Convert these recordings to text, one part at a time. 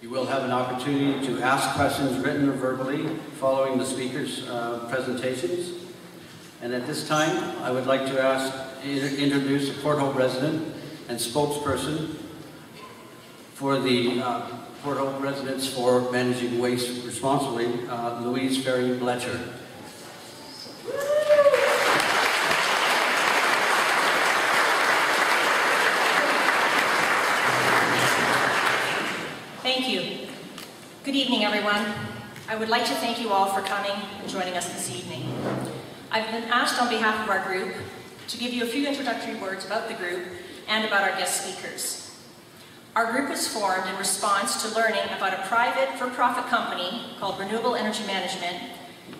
You will have an opportunity to ask questions written or verbally following the speakers' uh, presentations. And at this time, I would like to ask, introduce a Port Hope resident and spokesperson for the uh, Port Hope residents for managing waste responsibly, uh, Louise Ferry Bletcher. Thank you. Good evening, everyone. I would like to thank you all for coming and joining us this evening. I've been asked on behalf of our group to give you a few introductory words about the group and about our guest speakers. Our group was formed in response to learning about a private for-profit company called Renewable Energy Management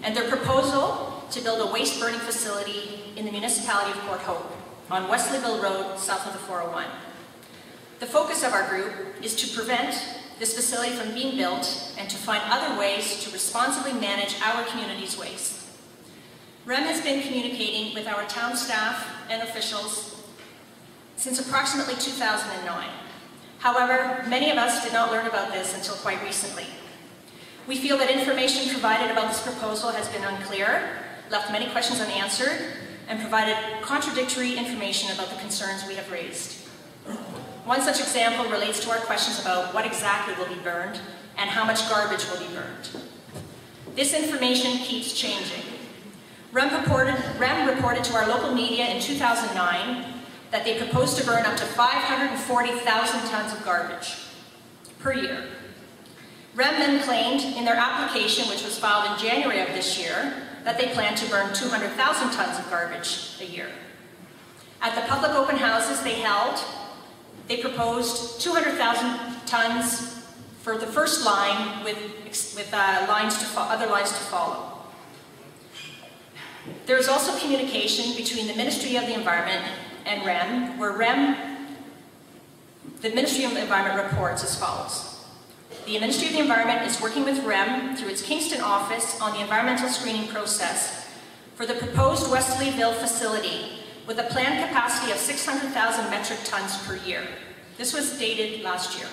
and their proposal to build a waste burning facility in the municipality of Port Hope on Wesleyville Road, south of the 401. The focus of our group is to prevent this facility from being built and to find other ways to responsibly manage our community's waste. REM has been communicating with our town staff and officials since approximately 2009. However, many of us did not learn about this until quite recently. We feel that information provided about this proposal has been unclear, left many questions unanswered, and provided contradictory information about the concerns we have raised. One such example relates to our questions about what exactly will be burned and how much garbage will be burned. This information keeps changing. REM reported, REM reported to our local media in 2009 that they proposed to burn up to 540,000 tons of garbage per year. REM then claimed in their application, which was filed in January of this year, that they plan to burn 200,000 tons of garbage a year. At the public open houses they held they proposed 200,000 tons for the first line with, with uh, lines to other lines to follow. There is also communication between the Ministry of the Environment and REM, where REM, the Ministry of the Environment reports as follows. The Ministry of the Environment is working with REM through its Kingston office on the environmental screening process for the proposed Wesleyville facility with a planned capacity of 600,000 metric tons per year. This was dated last year.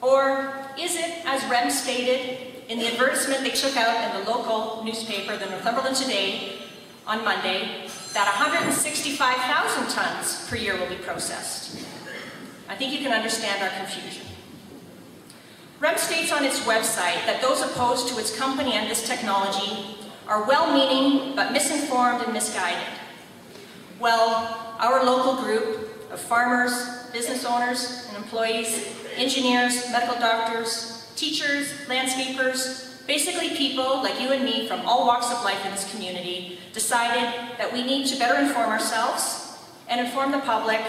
Or is it, as REM stated in the advertisement they took out in the local newspaper, the Northumberland Today, on Monday, that 165,000 tons per year will be processed? I think you can understand our confusion. REM states on its website that those opposed to its company and this technology are well-meaning but misinformed and misguided. Well, our local group of farmers, business owners and employees, engineers, medical doctors, teachers, landscapers, basically people like you and me from all walks of life in this community decided that we need to better inform ourselves and inform the public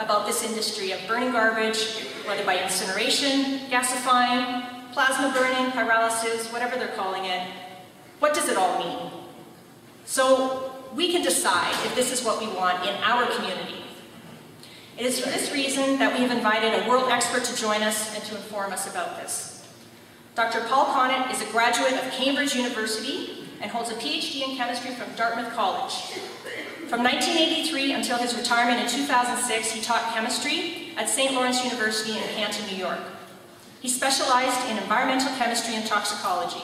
about this industry of burning garbage, whether by incineration, gasifying, plasma burning, pyrolysis, whatever they're calling it. What does it all mean? So we can decide if this is what we want in our community. It is for this reason that we have invited a world expert to join us and to inform us about this. Dr. Paul Connett is a graduate of Cambridge University and holds a PhD in chemistry from Dartmouth College. From 1983 until his retirement in 2006, he taught chemistry at St. Lawrence University in Canton, New York. He specialized in environmental chemistry and toxicology.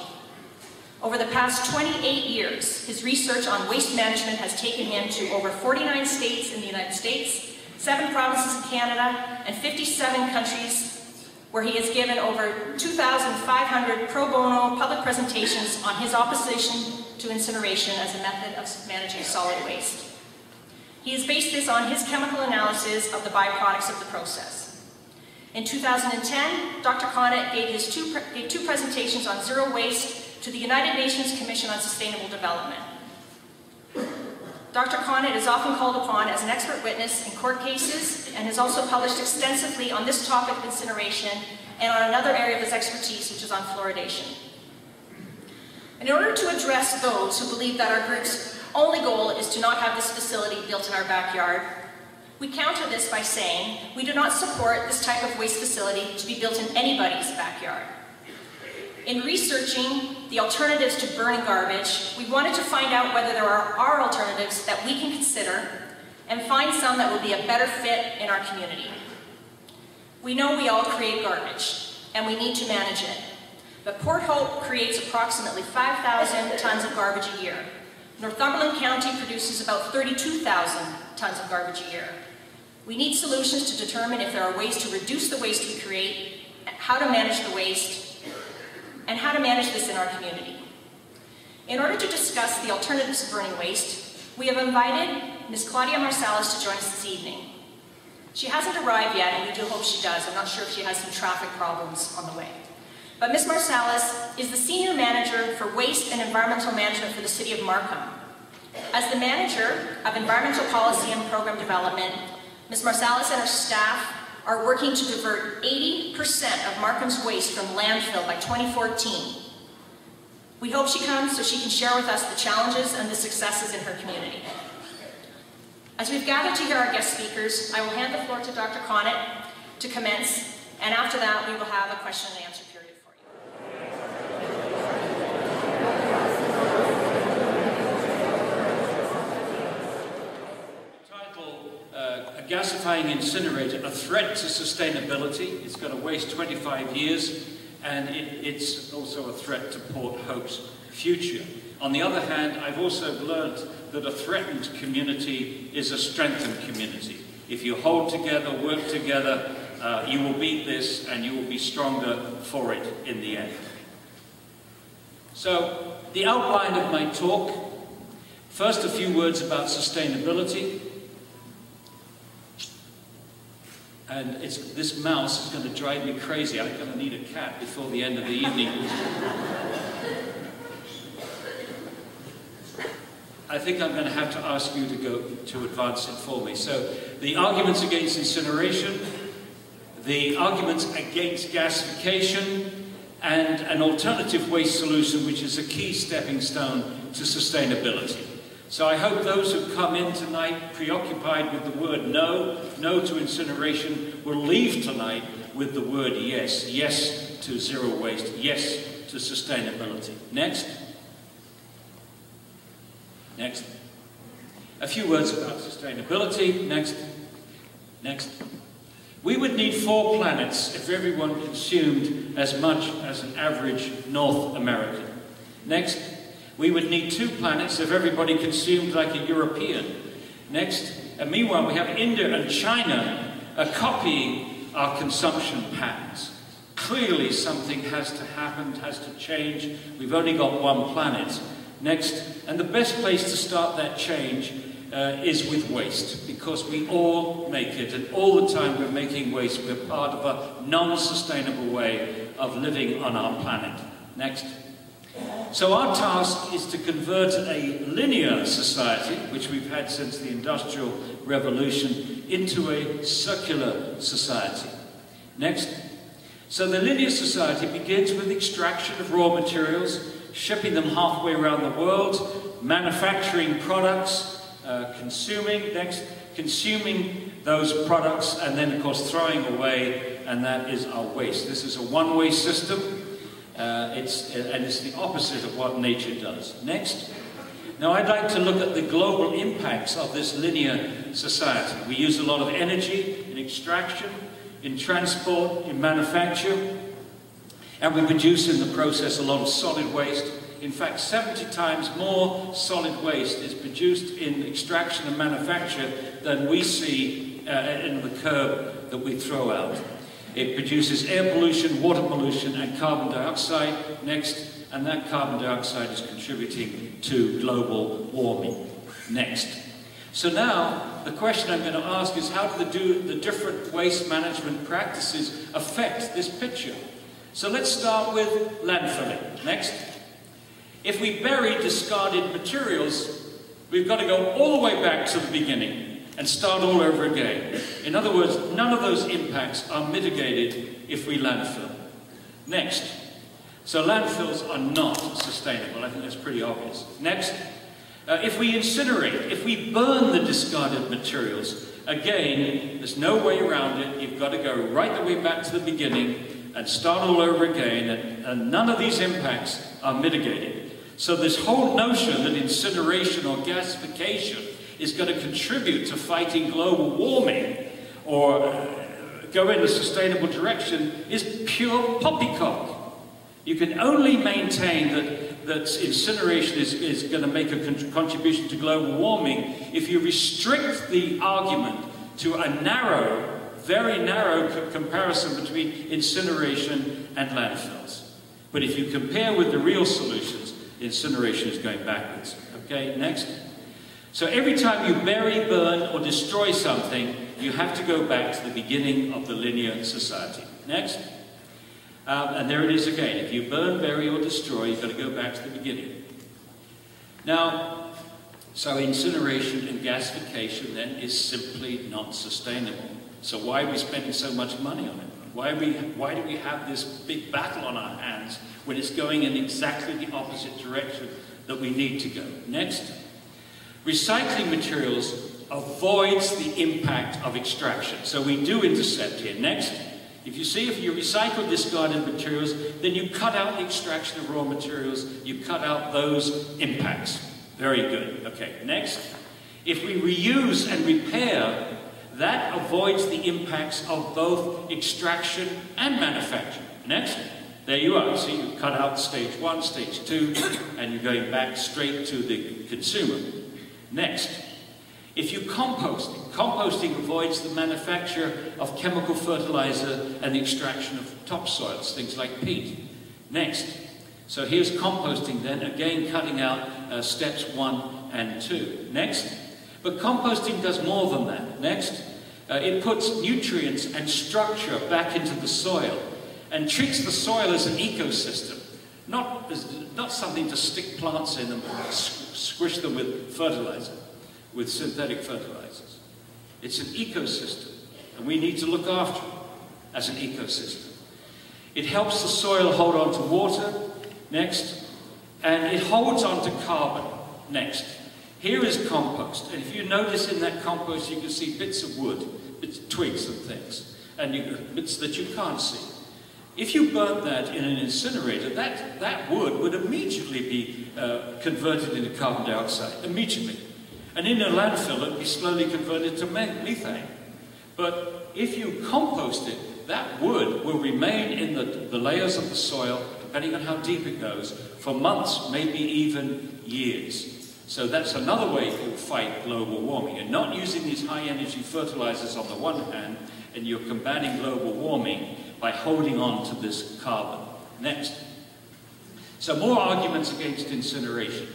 Over the past 28 years, his research on waste management has taken him to over 49 states in the United States, seven provinces in Canada, and 57 countries where he has given over 2,500 pro bono public presentations on his opposition to incineration as a method of managing solid waste. He has based this on his chemical analysis of the byproducts of the process. In 2010, Dr. Connett gave, his two, gave two presentations on zero waste to the United Nations Commission on Sustainable Development. Dr. Connett is often called upon as an expert witness in court cases and has also published extensively on this topic of incineration and on another area of his expertise, which is on fluoridation. in order to address those who believe that our group's only goal is to not have this facility built in our backyard, we counter this by saying we do not support this type of waste facility to be built in anybody's backyard. In researching the alternatives to burning garbage, we wanted to find out whether there are, are alternatives that we can consider and find some that will be a better fit in our community. We know we all create garbage, and we need to manage it. But Port Hope creates approximately 5,000 tons of garbage a year. Northumberland County produces about 32,000 tons of garbage a year. We need solutions to determine if there are ways to reduce the waste we create, how to manage the waste, and how to manage this in our community. In order to discuss the alternatives to burning waste, we have invited Ms. Claudia Marsales to join us this evening. She hasn't arrived yet, and we do hope she does. I'm not sure if she has some traffic problems on the way. But Ms. Marsales is the Senior Manager for Waste and Environmental Management for the City of Markham. As the Manager of Environmental Policy and Program Development, Ms. Marsales and her staff are working to divert 80% of Markham's waste from landfill by 2014. We hope she comes so she can share with us the challenges and the successes in her community. As we've gathered to hear our guest speakers, I will hand the floor to Dr. Connett to commence, and after that we will have a question and answer period for you. Title, uh, A Gasifying Incinerator, A Threat to Sustainability. It's going to waste 25 years, and it, it's also a threat to Port Hope's future. On the other hand, I've also learnt that a threatened community is a strengthened community. If you hold together, work together, uh, you will beat this and you will be stronger for it in the end. So, the outline of my talk first, a few words about sustainability. And it's, this mouse is going to drive me crazy. I'm going to need a cat before the end of the evening. I think I'm going to have to ask you to go to advance it for me. So, the arguments against incineration, the arguments against gasification, and an alternative waste solution, which is a key stepping stone to sustainability. So I hope those who come in tonight preoccupied with the word no, no to incineration, will leave tonight with the word yes, yes to zero waste, yes to sustainability. Next. Next. A few words about sustainability. Next. Next. We would need four planets if everyone consumed as much as an average North American. Next. We would need two planets if everybody consumed like a European. Next. And meanwhile, we have India and China are copying our consumption patterns. Clearly, something has to happen, has to change. We've only got one planet. Next, and the best place to start that change uh, is with waste, because we all make it, and all the time we're making waste. We're part of a non-sustainable way of living on our planet. Next. So our task is to convert a linear society, which we've had since the Industrial Revolution, into a circular society. Next. So the linear society begins with extraction of raw materials, shipping them halfway around the world, manufacturing products, uh, consuming, next, consuming those products, and then, of course, throwing away, and that is our waste. This is a one-way system, uh, it's, and it's the opposite of what nature does. Next. Now, I'd like to look at the global impacts of this linear society. We use a lot of energy in extraction, in transport, in manufacture, and we produce in the process a lot of solid waste. In fact, 70 times more solid waste is produced in extraction and manufacture than we see uh, in the curb that we throw out. It produces air pollution, water pollution, and carbon dioxide next, and that carbon dioxide is contributing to global warming next. So now, the question I'm going to ask is how do the, do the different waste management practices affect this picture? So let's start with landfilling. Next. If we bury discarded materials, we've got to go all the way back to the beginning and start all over again. In other words, none of those impacts are mitigated if we landfill. Next. So landfills are not sustainable. I think that's pretty obvious. Next. Uh, if we incinerate, if we burn the discarded materials, again, there's no way around it. You've got to go right the way back to the beginning and start all over again, and, and none of these impacts are mitigated. So this whole notion that incineration or gasification is going to contribute to fighting global warming or uh, go in a sustainable direction is pure poppycock. You can only maintain that, that incineration is, is going to make a con contribution to global warming if you restrict the argument to a narrow, very narrow co comparison between incineration and landfills. But if you compare with the real solutions, incineration is going backwards. Okay, next. So every time you bury, burn, or destroy something, you have to go back to the beginning of the linear society. Next. Um, and there it is again. If you burn, bury, or destroy, you've got to go back to the beginning. Now, so incineration and gasification then is simply not sustainable. So why are we spending so much money on it? Why, we, why do we have this big battle on our hands when it's going in exactly the opposite direction that we need to go? Next. Recycling materials avoids the impact of extraction. So we do intercept here. Next. If you see if you recycle discarded materials, then you cut out the extraction of raw materials, you cut out those impacts. Very good. Okay, next. If we reuse and repair, that avoids the impacts of both extraction and manufacture. Next. There you are. See, you cut out stage one, stage two, and you're going back straight to the consumer. Next. If you compost, composting avoids the manufacture of chemical fertilizer and the extraction of topsoils, things like peat. Next, so here's composting then, again cutting out uh, steps one and two. Next, but composting does more than that. Next, uh, it puts nutrients and structure back into the soil and treats the soil as an ecosystem, not, not something to stick plants in and squish them with fertilizer with synthetic fertilizers. It's an ecosystem, and we need to look after it as an ecosystem. It helps the soil hold on to water, next, and it holds on to carbon, next. Here is compost, and if you notice in that compost you can see bits of wood, bits of twigs and things, and you, bits that you can't see. If you burnt that in an incinerator, that, that wood would immediately be uh, converted into carbon dioxide, immediately. And in a landfill, it'd be slowly converted to methane. But if you compost it, that wood will remain in the, the layers of the soil, depending on how deep it goes, for months, maybe even years. So that's another way to fight global warming. You're not using these high energy fertilizers on the one hand, and you're combating global warming by holding on to this carbon. Next. So more arguments against incineration.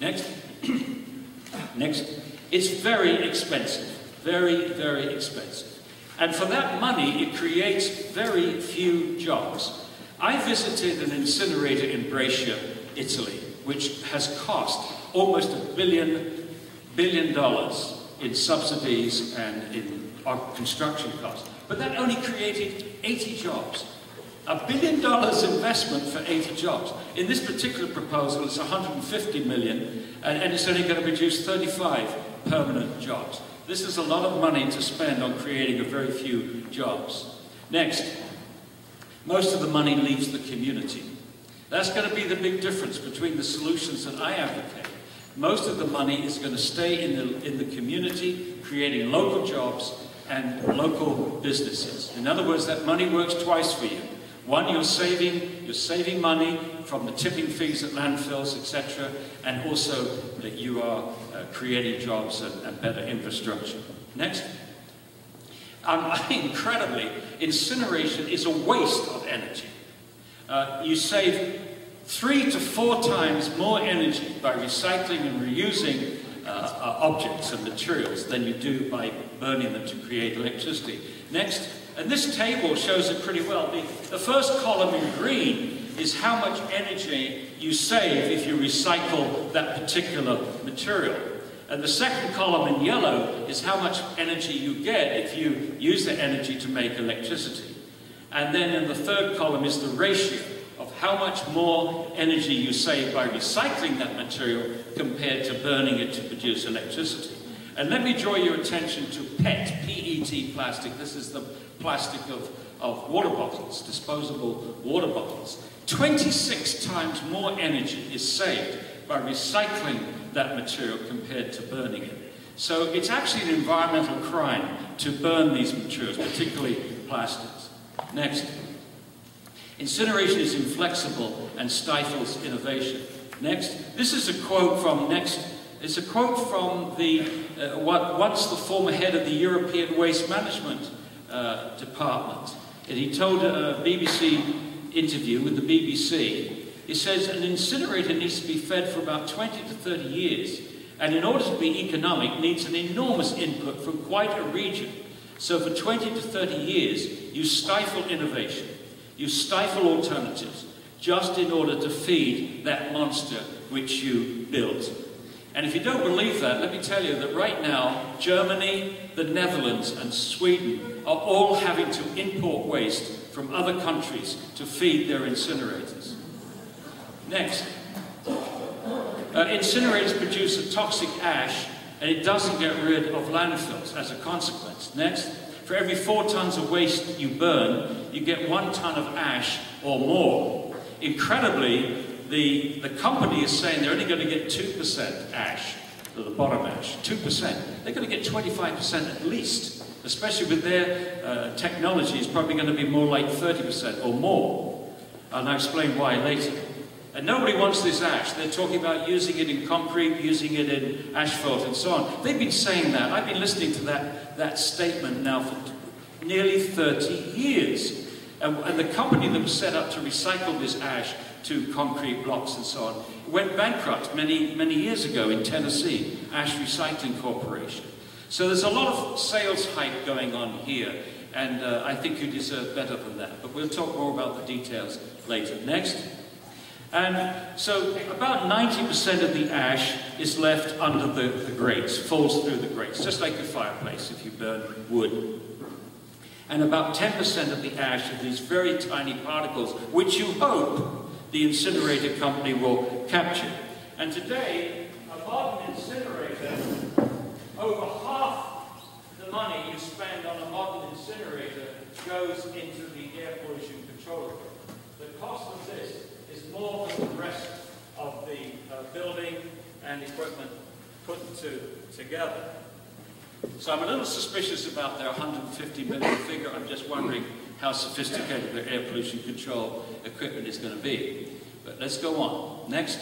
Next. Next. It's very expensive. Very, very expensive. And for that money, it creates very few jobs. I visited an incinerator in Brescia, Italy, which has cost almost a billion, billion dollars in subsidies and in construction costs. But that only created 80 jobs. A billion dollars investment for 80 jobs. In this particular proposal, it's 150 million, and, it's only going to produce 35 permanent jobs. This is a lot of money to spend on creating a very few jobs. Next, most of the money leaves the community. That's going to be the big difference between the solutions that I advocate. Most of the money is going to stay in the, in the community, creating local jobs and local businesses. In other words, that money works twice for you. One, you're saving, you're saving money from the tipping fees at landfills, etc., and also that you are uh, creating jobs and, and, better infrastructure. Next. Um, incredibly, incineration is a waste of energy. Uh, you save three to four times more energy by recycling and reusing uh, uh objects and materials than you do by burning them to create electricity. Next, and this table shows it pretty well. The, the first column in green is how much energy you save if you recycle that particular material. And the second column in yellow is how much energy you get if you use the energy to make electricity. And then in the third column is the ratio how much more energy you save by recycling that material compared to burning it to produce electricity. And let me draw your attention to PET, PET plastic. This is the plastic of, of water bottles, disposable water bottles. 26 times more energy is saved by recycling that material compared to burning it. So it's actually an environmental crime to burn these materials, particularly plastics. Next. Incineration is inflexible and stifles innovation. Next. This is a quote from Next. It's a quote from the uh, what, once the former head of the European Waste Management uh, Department. And he told a BBC interview with the BBC, he says an incinerator needs to be fed for about 20 to 30 years and in order to be economic needs an enormous input from quite a region. So for 20 to 30 years, you stifle innovation, you stifle alternatives, just in order to feed that monster which you built. And if you don't believe that, let me tell you that right now, Germany, the Netherlands, and Sweden are all having to import waste from other countries to feed their incinerators. Next, uh, incinerators produce a toxic ash and it doesn't get rid of landfills as a consequence. Next, for every four tons of waste you burn, you get one ton of ash or more. Incredibly, the, the company is saying they're only going to get 2% ash, the bottom ash, 2%. They're going to get 25% at least, especially with their uh, technology, it's probably going to be more like 30% or more. And I'll explain why later. And nobody wants this ash. They're talking about using it in concrete, using it in asphalt, and so on. They've been saying that. I've been listening to that, that statement now for nearly 30 years. And, and the company that was set up to recycle this ash to concrete blocks and so on went bankrupt many, many years ago in Tennessee, Ash Recycling Corporation. So there's a lot of sales hype going on here, and uh, I think you deserve better than that. But we'll talk more about the details later. Next. And so about 90% of the ash is left under the, the grates, falls through the grates, just like a fireplace if you burn wood. And about 10% of the ash are these very tiny particles, which you hope the incinerator company will capture. And today, a modern incinerator, over half the money you spend on a modern incinerator goes into the air pollution control. The cost of this more than the rest of the uh, building and equipment put to, together. So I'm a little suspicious about their 150 million figure. I'm just wondering how sophisticated their air pollution control equipment is going to be. But let's go on. Next.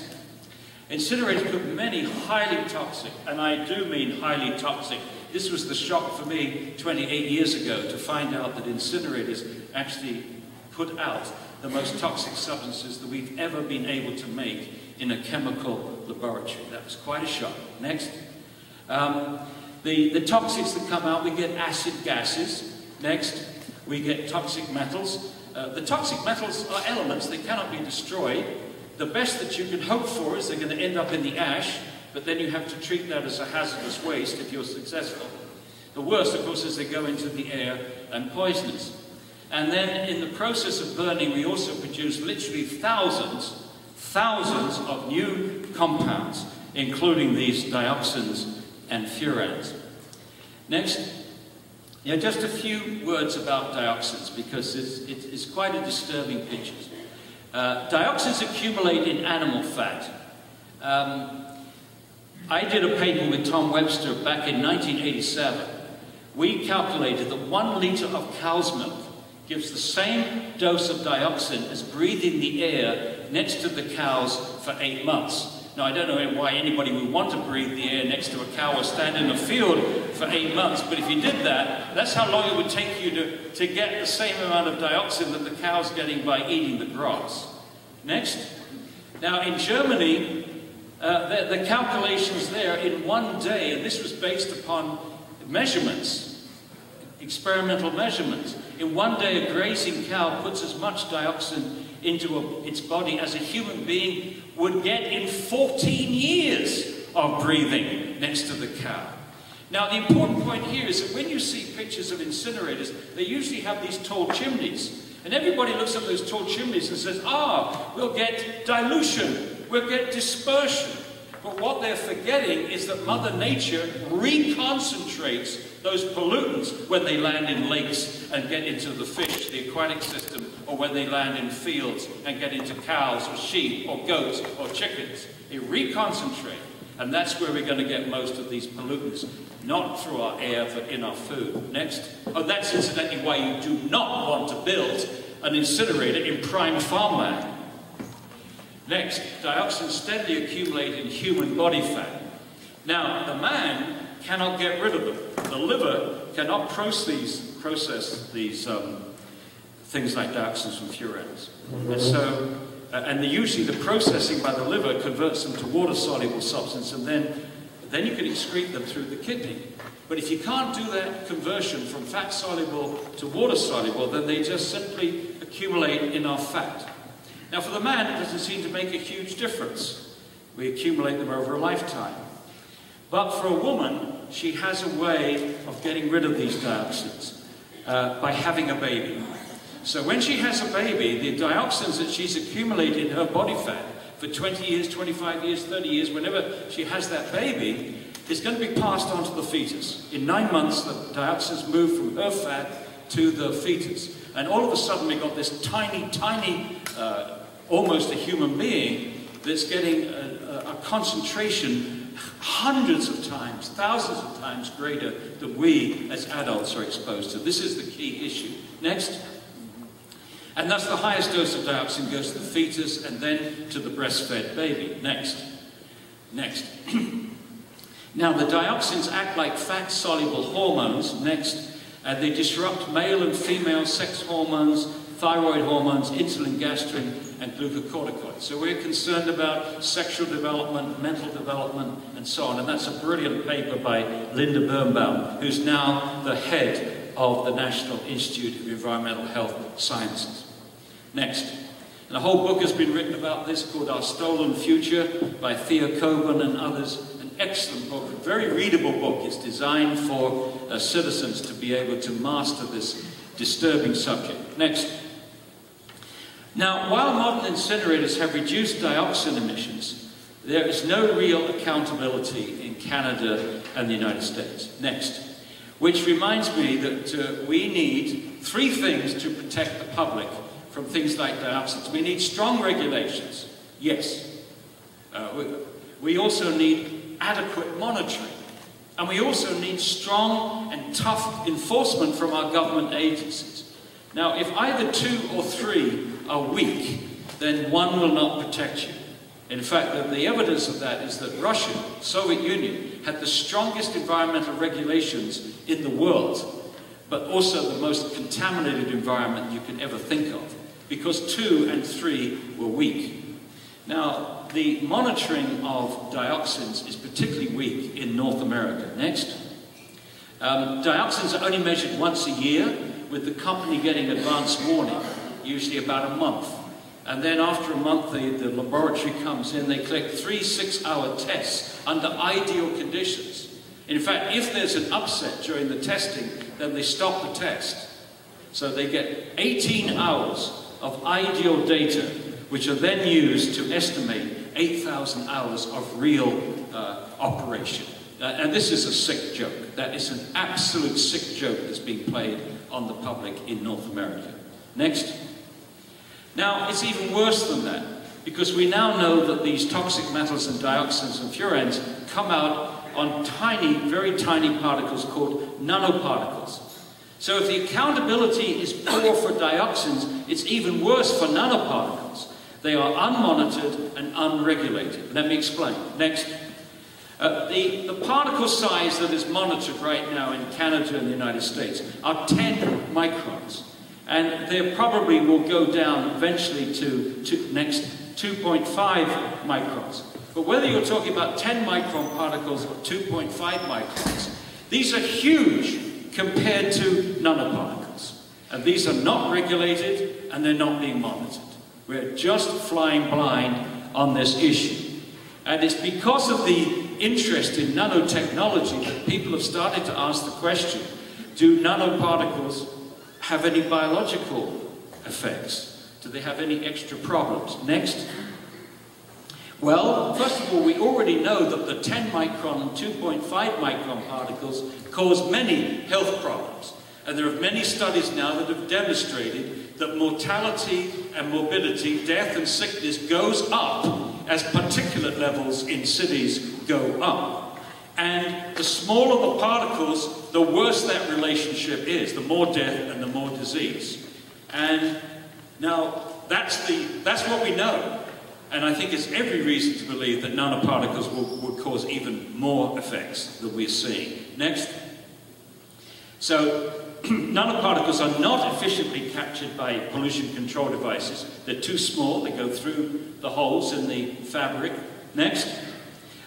Incinerators put many highly toxic, and I do mean highly toxic. This was the shock for me 28 years ago to find out that incinerators actually put out the most toxic substances that we've ever been able to make in a chemical laboratory. That was quite a shock. Next. Um, the, the toxics that come out, we get acid gases. Next, we get toxic metals. Uh, the toxic metals are elements, they cannot be destroyed. The best that you can hope for is they're going to end up in the ash, but then you have to treat that as a hazardous waste if you're successful. The worst, of course, is they go into the air and poison us. And then in the process of burning, we also produce literally thousands, thousands of new compounds, including these dioxins and furans. Next, yeah, just a few words about dioxins, because it's, it's quite a disturbing picture. Uh, dioxins accumulate in animal fat. Um, I did a paper with Tom Webster back in 1987. We calculated that one liter of cow's milk gives the same dose of dioxin as breathing the air next to the cows for eight months. Now, I don't know why anybody would want to breathe the air next to a cow or stand in a field for eight months, but if you did that, that's how long it would take you to, to get the same amount of dioxin that the cow's getting by eating the grass. Next. Now, in Germany, uh, the, the calculations there in one day, and this was based upon measurements, experimental measurements, in one day, a grazing cow puts as much dioxin into a, its body as a human being would get in 14 years of breathing next to the cow. Now, the important point here is that when you see pictures of incinerators, they usually have these tall chimneys. And everybody looks at those tall chimneys and says, ah, we'll get dilution, we'll get dispersion. But what they're forgetting is that Mother Nature reconcentrates those pollutants when they land in lakes and get into the fish, the aquatic system, or when they land in fields and get into cows or sheep or goats or chickens. They reconcentrate. And that's where we're going to get most of these pollutants, not through our air, but in our food. Next. Oh, that's incidentally why you do not want to build an incinerator in prime farmland. Next, dioxins steadily accumulate in human body fat. Now, the man cannot get rid of them. The liver cannot process these, process these um, things like dioxins from furans. And so, uh, and the, usually the processing by the liver converts them to water-soluble substance, and then, then you can excrete them through the kidney. But if you can't do that conversion from fat-soluble to water-soluble, then they just simply accumulate in our fat. Now, for the man, it doesn't seem to make a huge difference. We accumulate them over a lifetime. But for a woman, she has a way of getting rid of these dioxins uh, by having a baby. So when she has a baby, the dioxins that she's accumulated in her body fat for 20 years, 25 years, 30 years, whenever she has that baby, is going to be passed on to the fetus. In nine months, the dioxins move from her fat to the fetus. And all of a sudden, we've got this tiny, tiny, uh, almost a human being that's getting a, a, a concentration hundreds of times, thousands of times greater than we as adults are exposed to. This is the key issue. Next. And thus the highest dose of dioxin goes to the fetus and then to the breastfed baby. Next. Next. now the dioxins act like fat-soluble hormones. Next. And they disrupt male and female sex hormones, thyroid hormones, insulin, gastrin, and glucocorticoids. So we're concerned about sexual development, mental development, and so on. And that's a brilliant paper by Linda Birnbaum, who's now the head of the National Institute of Environmental Health Sciences. Next. And a whole book has been written about this called Our Stolen Future by Theo Colborn and others. An excellent book, a very readable book. It's designed for uh, citizens to be able to master this disturbing subject. Next. Now, while modern incinerators have reduced dioxin emissions, there is no real accountability in Canada and the United States. Next. Which reminds me that uh, we need three things to protect the public from things like dioxins. We need strong regulations, yes. Uh, we, we also need adequate monitoring. And we also need strong and tough enforcement from our government agencies. Now, if either two or three are weak, then one will not protect you. In fact, the, evidence of that is that Russia, Soviet Union, had the strongest environmental regulations in the world, but also the most contaminated environment you can ever think of, because two and three were weak. Now, the monitoring of dioxins is particularly weak in North America. Next. Um, dioxins are only measured once a year, with the company getting advance warning usually about a month. And then after a month, the, the laboratory comes in, they collect three six-hour tests under ideal conditions. In fact, if there's an upset during the testing, then they stop the test. So they get 18 hours of ideal data, which are then used to estimate 8,000 hours of real uh, operation. Uh, and this is a sick joke. That is an absolute sick joke that's being played on the public in North America. Next. Now, it's even worse than that, because we now know that these toxic metals and dioxins and furans come out on tiny, very tiny particles called nanoparticles. So if the accountability is poor for dioxins, it's even worse for nanoparticles. They are unmonitored and unregulated. Let me explain. Next. Uh, the, the particle size that is monitored right now in Canada and the United States are 10 microns. And they probably will go down eventually to, to next 2.5 microns. But whether you're talking about 10 micron particles or 2.5 microns, these are huge compared to nanoparticles. And these are not regulated and they're not being monitored. We're just flying blind on this issue. And it's because of the interest in nanotechnology that people have started to ask the question, do nanoparticles have any biological effects? Do they have any extra problems? Next. Well, first of all, we already know that the 10 micron and 2.5 micron particles cause many health problems. And there are many studies now that have demonstrated that mortality and morbidity, death and sickness goes up as particulate levels in cities go up. And the smaller the particles, the worse that relationship is, the more death and the more disease. And now, that's, the, that's what we know. And I think it's every reason to believe that nanoparticles will, will cause even more effects than we're seeing. Next. So, nanoparticles are not efficiently captured by pollution control devices. They're too small, they go through the holes in the fabric. Next.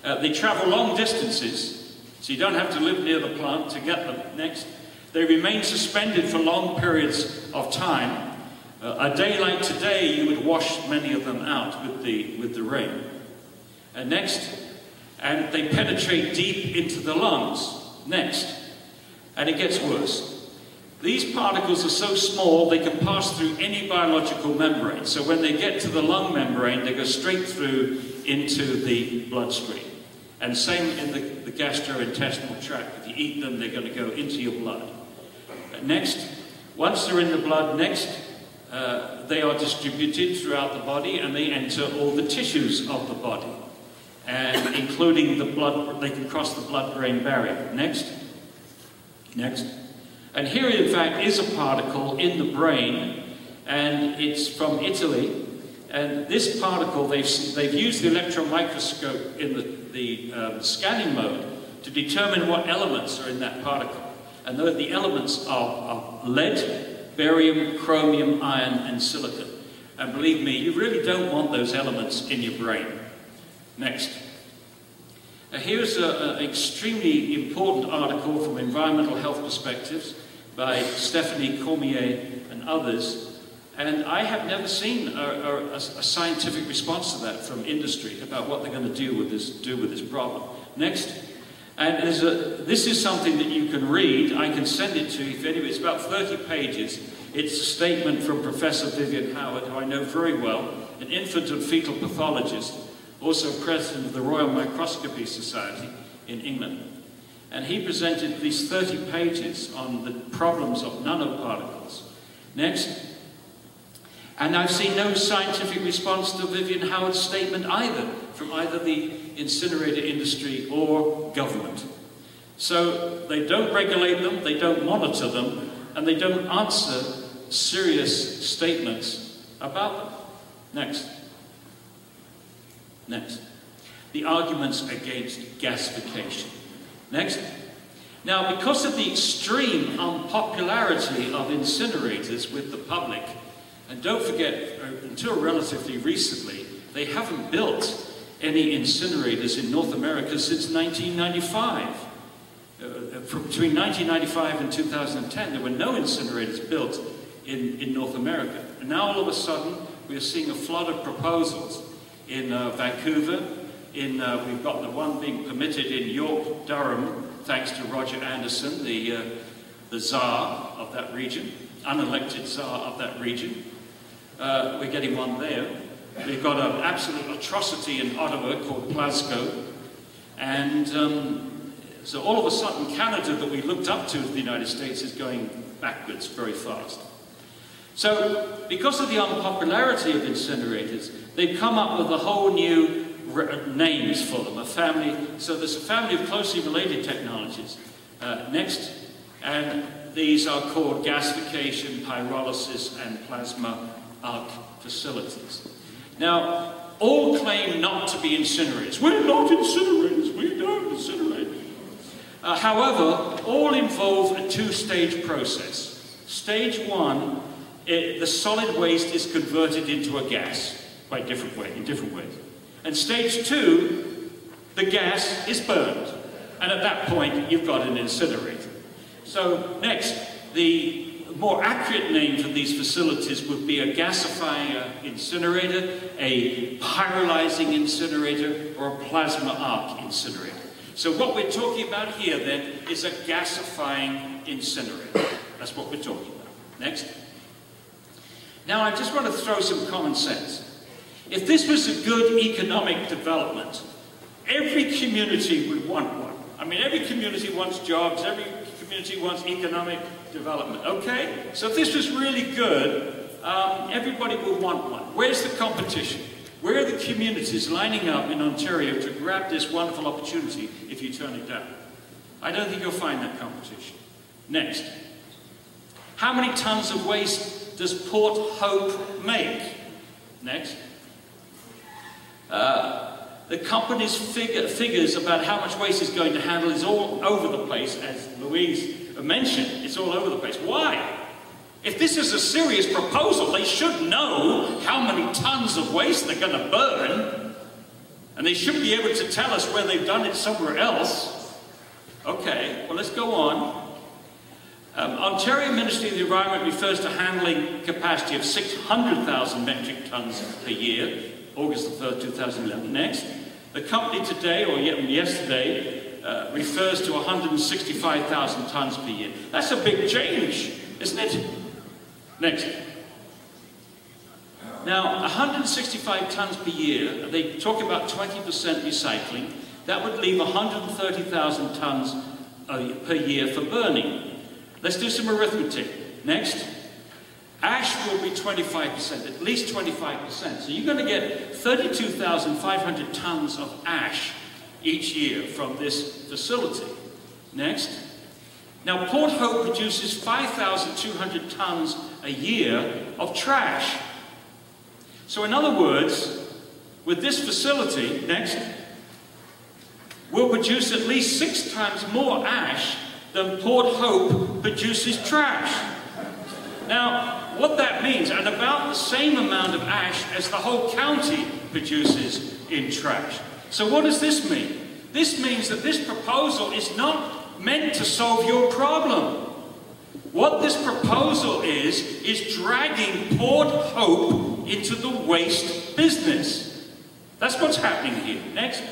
Uh, they travel long distances, so you don't have to live near the plant to get them. Next. They remain suspended for long periods of time, uh, a day like today, you would wash many of them out with the, with the rain. And next, and they penetrate deep into the lungs. Next, and it gets worse. These particles are so small they can pass through any biological membrane. So when they get to the lung membrane, they go straight through into the bloodstream. And same in the, the gastrointestinal tract. If you eat them, they're going to go into your blood. Next, once they're in the blood, next, uh, they are distributed throughout the body and they enter all the tissues of the body, and including the blood, they can cross the blood-brain barrier. Next. Next. And here, in fact, is a particle in the brain, and it's from Italy. And this particle, they've, they've used the electron microscope in the, the um, scanning mode to determine what elements are in that particle. And the the elements are, are lead, barium, chromium, iron, and silicon. And believe me, you really don't want those elements in your brain. Next. Now here's an extremely important article from environmental health perspectives by Stephanie Cormier and others. And I have never seen a, a, a scientific response to that from industry about what they're going to do with this, do with this problem. Next. And this is something that you can read. I can send it to you if anybody. It's about 30 pages. It's a statement from Professor Vivian Howard, who I know very well, an infant and fetal pathologist, also president of the Royal Microscopy Society in England. And he presented these 30 pages on the problems of nanoparticles. Next. And I've seen no scientific response to Vivian Howard's statement either, from either the incinerator industry or government. So they don't regulate them, they don't monitor them, and they don't answer serious statements about them. Next. Next. The arguments against gasification. Next. Now, because of the extreme unpopularity of incinerators with the public, and don't forget, uh, until relatively recently, they haven't built any incinerators in North America since 1995. Uh, uh between 1995 and 2010, there were no incinerators built in, in North America. And now all of a sudden, we are seeing a flood of proposals in uh, Vancouver. In, uh, we've got the one being permitted in York, Durham, thanks to Roger Anderson, the, uh, the czar of that region, unelected czar of that region. Uh, we're getting one there. We've got an absolute atrocity in Ottawa called Plasco. And um, so all of a sudden, Canada, that we looked up to the United States, is going backwards very fast. So, because of the unpopularity of incinerators, they've come up with a whole new names for them, a family. So there's a family of closely related technologies. Uh, next, and these are called gasification, pyrolysis, and plasma arc facilities. Now, all claim not to be incinerators. We're not incinerators, we don't incinerate. Uh, however, all involve a two-stage process. Stage one, it, the solid waste is converted into a gas by different way, in different ways. And stage two, the gas is burned. And at that point, you've got an incinerator. So next, the more accurate name for these facilities would be a gasifying incinerator, a pyrolyzing incinerator, or a plasma arc incinerator. So what we're talking about here then is a gasifying incinerator. That's what we're talking about. Next. Now I just want to throw some common sense. If this was a good economic development, every community would want one. I mean, every community wants jobs, every community wants economic development. Okay? So if this was really good, um, everybody would want one. Where's the competition? Where are the communities lining up in Ontario to grab this wonderful opportunity if you turn it down? I don't think you'll find that competition. Next. How many tons of waste does Port Hope make? Next. Uh, the company's figure, figures about how much waste is going to handle is all over the place, as Louise mentioned. It's all over the place. Why? If this is a serious proposal, they should know how many tons of waste they're going to burn. And they should be able to tell us where they've done it somewhere else. Okay, well, let's go on. Um, Ontario Ministry of the Environment refers to handling capacity of 600,000 metric tons per year, August the 3rd, 2011. Next. The company today, or yesterday, uh, refers to 165,000 tons per year. That's a big change, isn't it? Next. Now, 165 tons per year, they talk about 20% recycling. That would leave 130,000 tons uh, per year for burning. Let's do some arithmetic. Next. Ash will be 25%, at least 25%. So you're going to get 32,500 tons of ash each year from this facility. Next. Now, Port Hope produces 5,200 tons a year of trash. So, in other words, with this facility, next, we'll produce at least six times more ash than Port Hope produces trash. Now, what that means, and about the same amount of ash as the whole county produces in trash. So, what does this mean? This means that this proposal is not meant to solve your problem. What this proposal is, is dragging Port Hope into the waste business. That's what's happening here. Next.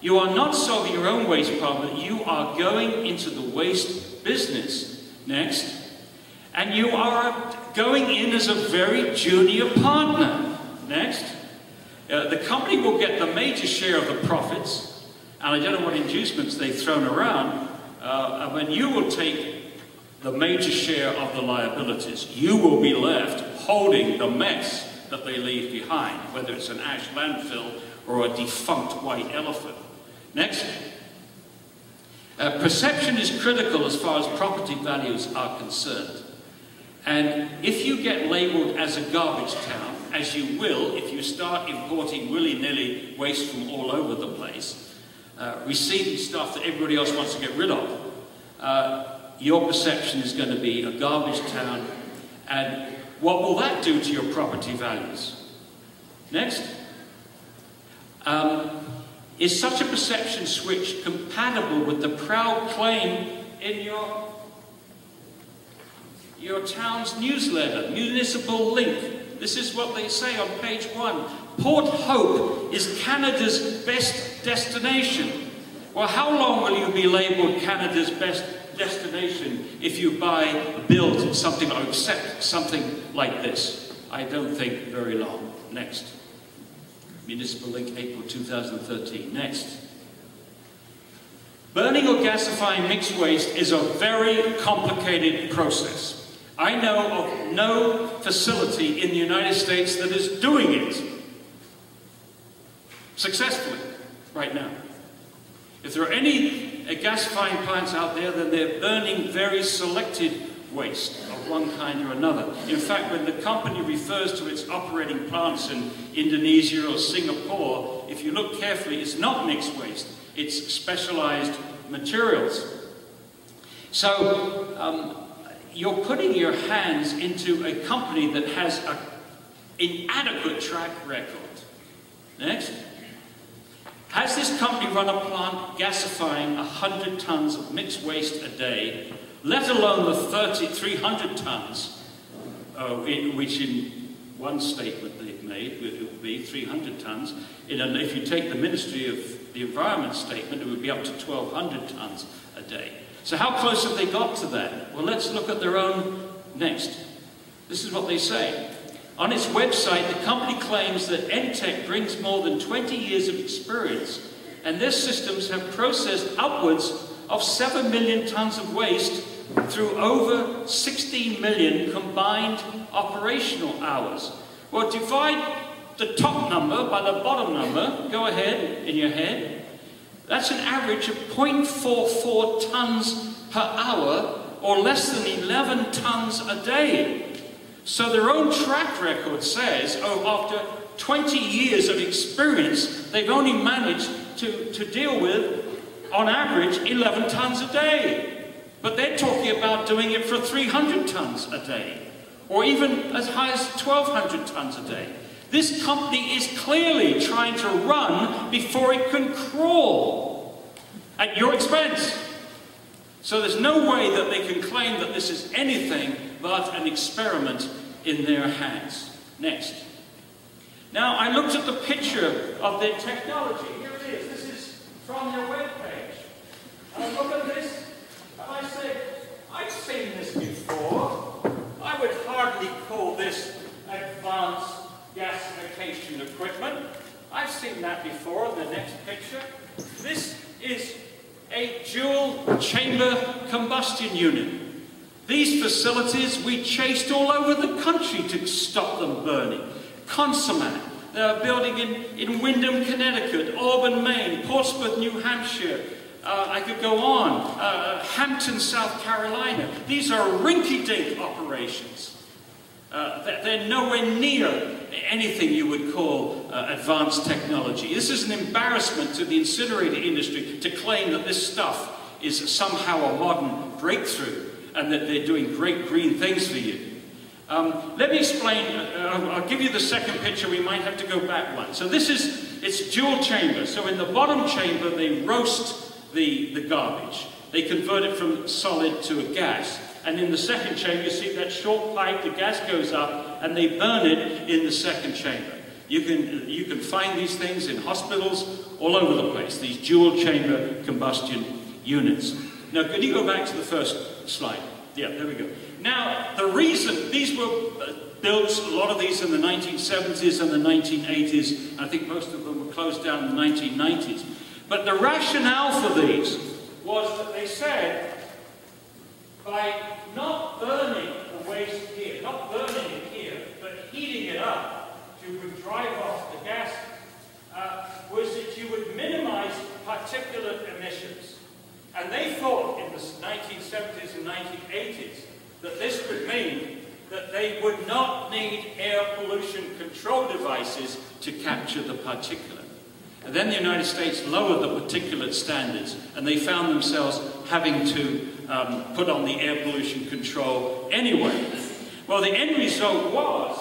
You are not solving your own waste problem, you are going into the waste business. Next. And you are going in as a very junior partner. Next. Uh, the company will get the major share of the profits, and I don't know what inducements they've thrown around, uh, when you will take the major share of the liabilities. You will be left holding the mess that they leave behind, whether it's an ash landfill or a defunct white elephant. Next. Uh, perception is critical as far as property values are concerned. And if you get labelled as a garbage town, as you will if you start importing willy-nilly waste from all over the place, uh, receiving stuff that everybody else wants to get rid of, uh, your perception is going to be a garbage town. And what will that do to your property values? Next. Um, is such a perception switch compatible with the proud claim in your, your town's newsletter, Municipal Link? This is what they say on page one. Port Hope is Canada's best destination. Well, how long will you be labelled Canada's best destination if you buy, build something or accept something like this? I don't think very long. Next. Municipal Link, April 2013. Next. Burning or gasifying mixed waste is a very complicated process. I know of no facility in the United States that is doing it successfully right now. If there are any gasifying plants out there, then they're burning very selected waste of one kind or another. In fact, when the company refers to its operating plants in Indonesia or Singapore, if you look carefully, it's not mixed waste, it's specialized materials. So, um, you're putting your hands into a company that has an inadequate track record. Next. Has this company run a plant gasifying 100 tons of mixed waste a day, let alone the 30, 300 tons, uh, in, which in one statement they've made, it would be 300 tons. In an, if you take the Ministry of the Environment statement, it would be up to 1,200 tons a day. So how close have they got to that? Well, let's look at their own next. This is what they say. On its website, the company claims that Entech brings more than 20 years of experience, and their systems have processed upwards of 7 million tons of waste through over 16 million combined operational hours. Well, divide the top number by the bottom number, go ahead in your head. That's an average of 0.44 tons per hour or less than 11 tons a day. So their own track record says, oh, after 20 years of experience, they've only managed to, to deal with, on average, 11 tons a day. But they're talking about doing it for 300 tons a day, or even as high as 1,200 tons a day. This company is clearly trying to run before it can crawl at your expense. So there's no way that they can claim that this is anything but an experiment in their hands. Next. Now, I looked at the picture of their technology. Here it is. This is from their webpage. And I look at this, and I say, I've seen this before. I would hardly call this advanced gasification equipment. I've seen that before in the next picture. This is a dual chamber combustion unit. These facilities we chased all over the country to stop them burning. Consumat, they're building in, in Windham, Connecticut, Auburn, Maine, Portsmouth, New Hampshire. Uh, I could go on. Uh, Hampton, South Carolina. These are rinky-dink operations. Uh, they're nowhere near anything you would call uh, advanced technology. This is an embarrassment to the incinerator industry to claim that this stuff is somehow a modern breakthrough and that they're doing great green things for you. Um, let me explain, uh, I'll give you the second picture, we might have to go back one. So this is, it's dual chamber. So in the bottom chamber, they roast the, the garbage. They convert it from solid to a gas. And in the second chamber, you see that short pipe, the gas goes up, and they burn it in the second chamber. You can, you can find these things in hospitals all over the place, these dual chamber combustion units. Now, could you go back to the first slide? Yeah, there we go. Now, the reason, these were uh, built, a lot of these in the 1970s and the 1980s. I think most of them were closed down in the 1990s. But the rationale for these was that they said by not burning the waste here, not burning it here, but heating it up to drive off the gas, uh, was that you would minimize particulate emissions. And they thought in the 1970s and 1980s that this would mean that they would not need air pollution control devices to capture the particulate. And then the United States lowered the particulate standards, and they found themselves having to um, put on the air pollution control anyway. Well, the end result was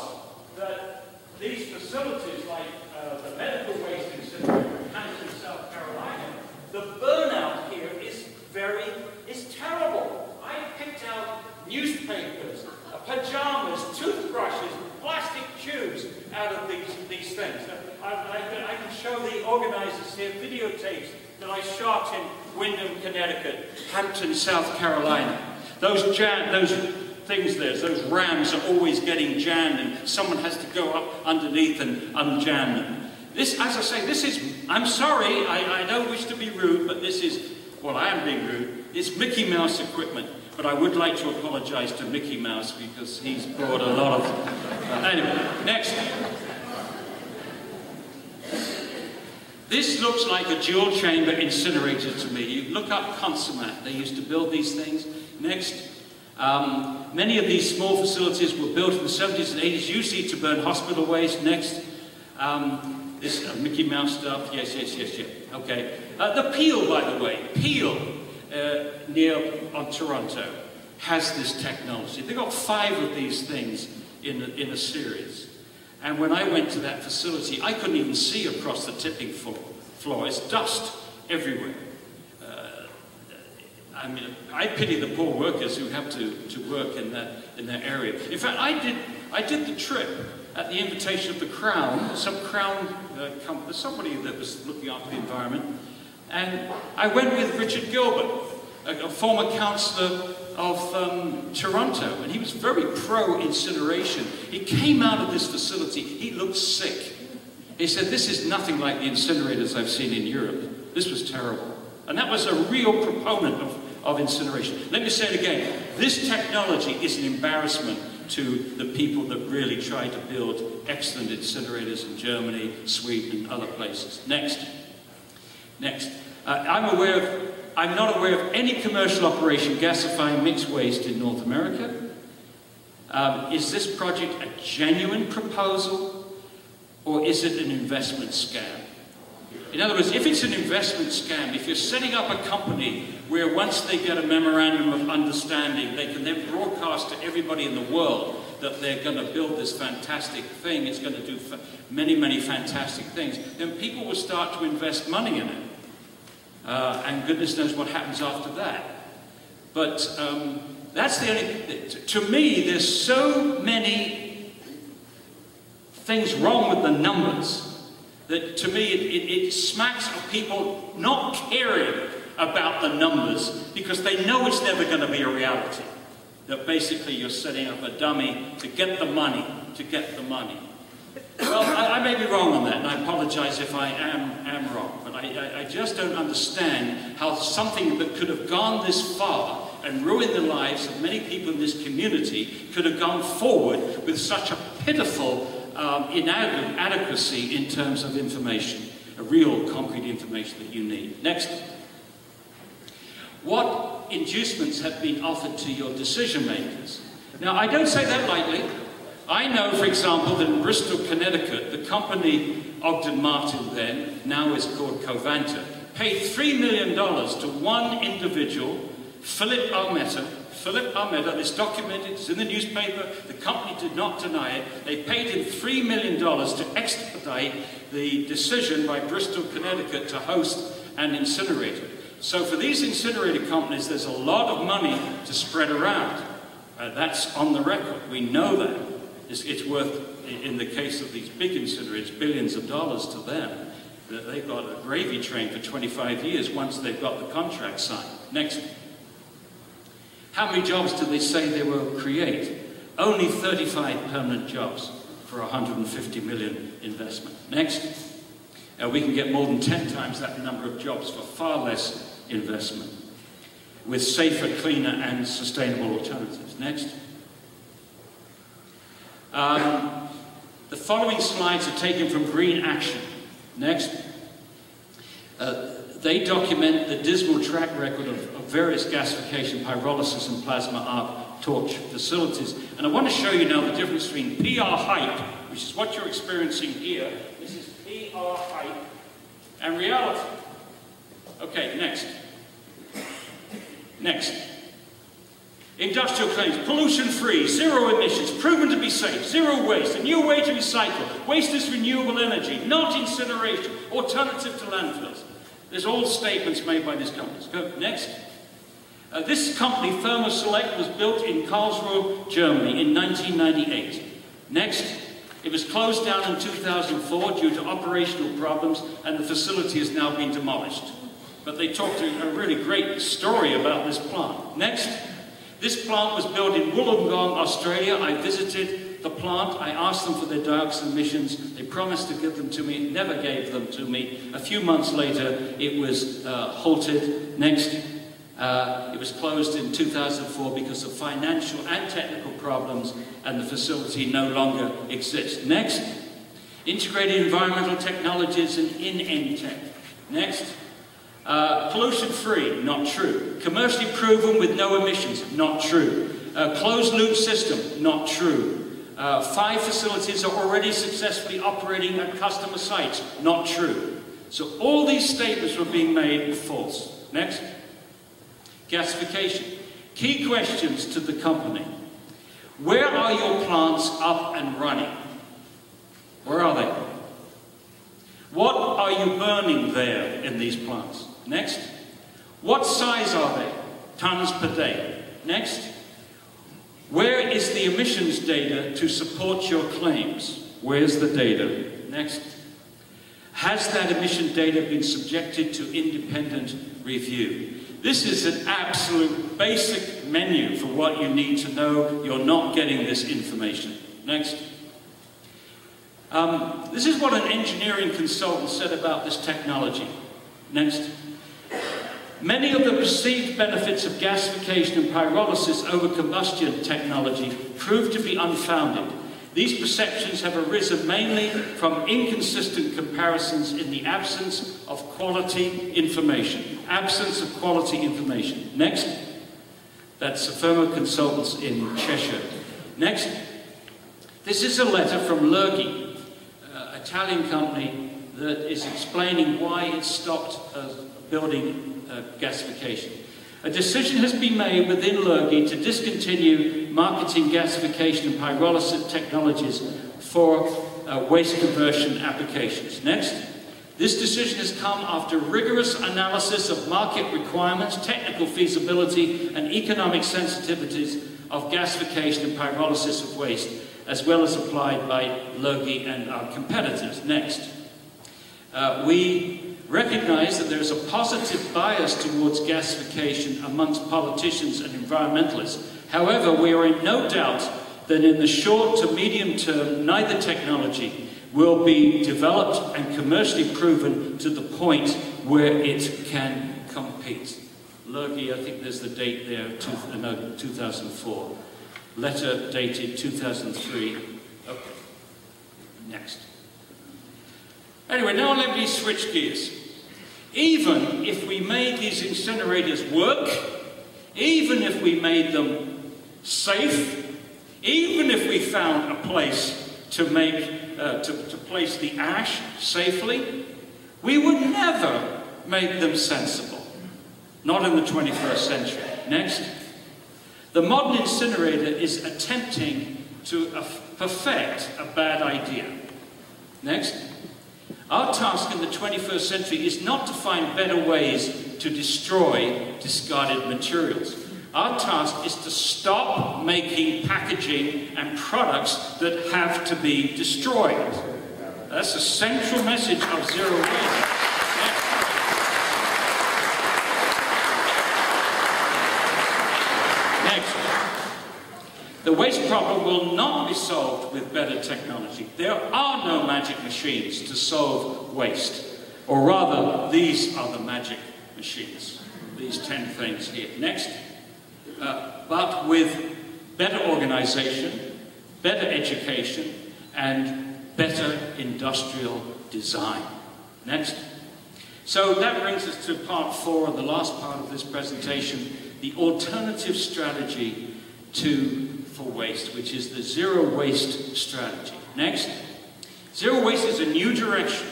that these facilities, like uh, the medical waste incinerator in South Carolina, the burnout here is very, is terrible. I picked out newspapers, pajamas, toothbrushes, plastic tubes out of these, these things. I, I, I can show the organizers here videotapes that I shot in Windham, Connecticut, Hampton, South Carolina. Those, jam, those things there, those rams are always getting jammed and someone has to go up underneath and unjam them. This, as I say, this is, I'm sorry, I, I don't wish to be rude, but this is, well, I am being rude. It's Mickey Mouse equipment. But I would like to apologize to Mickey Mouse because he's brought a lot of... Anyway, next. This looks like a dual chamber incinerator to me. You look up Consumat. They used to build these things. Next. Um, many of these small facilities were built in the 70s and 80s, usually to burn hospital waste. Next. Um, this uh, Mickey Mouse stuff. Yes, yes, yes, yes. Okay. Uh, the Peel, by the way. Peel, uh, near on Toronto, has this technology. They've got five of these things in a, in a series. And when I went to that facility, I couldn't even see across the tipping floor. floor. It's dust everywhere. Uh, I mean, I pity the poor workers who have to, to work in that, in that area. In fact, I did, I did the trip at the invitation of the Crown, some Crown uh, company, somebody that was looking after the environment. And I went with Richard Gilbert, a, a former councillor of um, Toronto, and he was very pro-incineration. He came out of this facility, he looked sick. He said, this is nothing like the incinerators I've seen in Europe. This was terrible. And that was a real proponent of, of incineration. Let me say it again. This technology is an embarrassment to the people that really try to build excellent incinerators in Germany, Sweden, and other places. Next. Next. Uh, I'm aware of, I'm not aware of any commercial operation gasifying mixed waste in North America. Um, is this project a genuine proposal or is it an investment scam? In other words, if it's an investment scam, if you're setting up a company where once they get a memorandum of understanding, they can then broadcast to everybody in the world that they're going to build this fantastic thing, it's going to do many, many fantastic things, then people will start to invest money in it. Uh, and goodness knows what happens after that. But um, that's the only, to me, there's so many things wrong with the numbers that to me it, it, it smacks of people not caring about the numbers because they know it's never going to be a reality. That basically you're setting up a dummy to get the money, to get the money. Well, I, I may be wrong on that, and I apologize if I am, am wrong, I, I, I just don't understand how something that could have gone this far and ruined the lives of many people in this community could have gone forward with such a pitiful um, inadequacy in terms of information, a real concrete information that you need. Next. What inducements have been offered to your decision makers? Now, I don't say that lightly. I know, for example, that in Bristol, Connecticut, the company Ogden Martin then, now is called Covanta, paid $3 million to one individual, Philip Armetta, Philip Armetta, this documented, it's in the newspaper, the company did not deny it. They paid him $3 million to expedite the decision by Bristol, Connecticut to host an incinerator. So for these incinerator companies, there's a lot of money to spread around. Uh, that's on the record. We know that. It's, it's, worth, in the case of these big incinerators, billions of dollars to them. That they've got a gravy train for 25 years once they've got the contract signed. Next. How many jobs do they say they will create? Only 35 permanent jobs for 150 million investment. Next. Uh, we can get more than 10 times that number of jobs for far less investment with safer, cleaner and sustainable alternatives. Next. Um, the following slides are taken from Green Action. Next. Uh, they document the dismal track record of, of, various gasification, pyrolysis and plasma arc torch facilities. And I want to show you now the difference between PR hype, which is what you're experiencing here. This is PR hype and reality. Okay, next. Next. Industrial claims, pollution-free, zero emissions, proven to be safe, zero waste, a new way to recycle, waste is renewable energy, not incineration, alternative to landfills. There's all statements made by these companies. Go, next. Uh, this company, Thermoselect, was built in Karlsruhe, Germany in 1998. Next. It was closed down in 2004 due to operational problems and the facility has now been demolished. But they talked a really great story about this plant. Next. This plant was built in Wollongong, Australia. I visited the plant. I asked them for their dioxin emissions. They promised to give them to me, never gave them to me. A few months later, it was uh, halted. Next, uh, it was closed in 2004 because of financial and technical problems, and the facility no longer exists. Next, integrated environmental technologies and in InEnTec. Next, uh, pollution-free, not true. Commercially proven with no emissions, not true. Uh, Closed-loop system, not true. Uh, five facilities are already successfully operating at customer sites, not true. So all these statements were being made false. Next. Gasification. Key questions to the company. Where are your plants up and running? Where are they? What are you burning there in these plants? Next. What size are they? Tons per day. Next. Where is the emissions data to support your claims? Where's the data? Next. Has that emission data been subjected to independent review? This is an absolute basic menu for what you need to know you're not getting this information. Next. Um, this is what an engineering consultant said about this technology. Next. Many of the perceived benefits of gasification and pyrolysis over combustion technology proved to be unfounded. These perceptions have arisen mainly from inconsistent comparisons in the absence of quality information. Absence of quality information. Next. That's Firma Consultants in Cheshire. Next. This is a letter from Lurgi, uh, Italian company that is explaining why it stopped uh, building uh, gasification. A decision has been made within Lurgi to discontinue marketing gasification and pyrolysis technologies for uh, waste conversion applications. Next. This decision has come after rigorous analysis of market requirements, technical feasibility, and economic sensitivities of gasification and pyrolysis of waste, as well as applied by Lurgi and our competitors. Next. Uh, we recognize that there is a positive bias towards gasification amongst politicians and environmentalists. However, we are in no doubt that in the short to medium term, neither technology will be developed and commercially proven to the point where it can compete. Lurgi, I think there's the date there, two, uh, no, 2004. Letter dated 2003. Okay. Next. Anyway, now let me switch gears. Even if we made these incinerators work, even if we made them safe, even if we found a place to make, uh, to, to place the ash safely, we would never make them sensible. Not in the 21st century. Next. The modern incinerator is attempting to perfect a bad idea. Next. Our task in the 21st century is not to find better ways to destroy discarded materials. Our task is to stop making packaging and products that have to be destroyed. That's the central message of zero waste. The waste problem will not be solved with better technology. There are no magic machines to solve waste. Or rather, these are the magic machines. These 10 things here. Next. Uh, but with better organization, better education, and better industrial design. Next. So that brings us to part four, the last part of this presentation, the alternative strategy to for waste, which is the zero waste strategy. Next, zero waste is a new direction.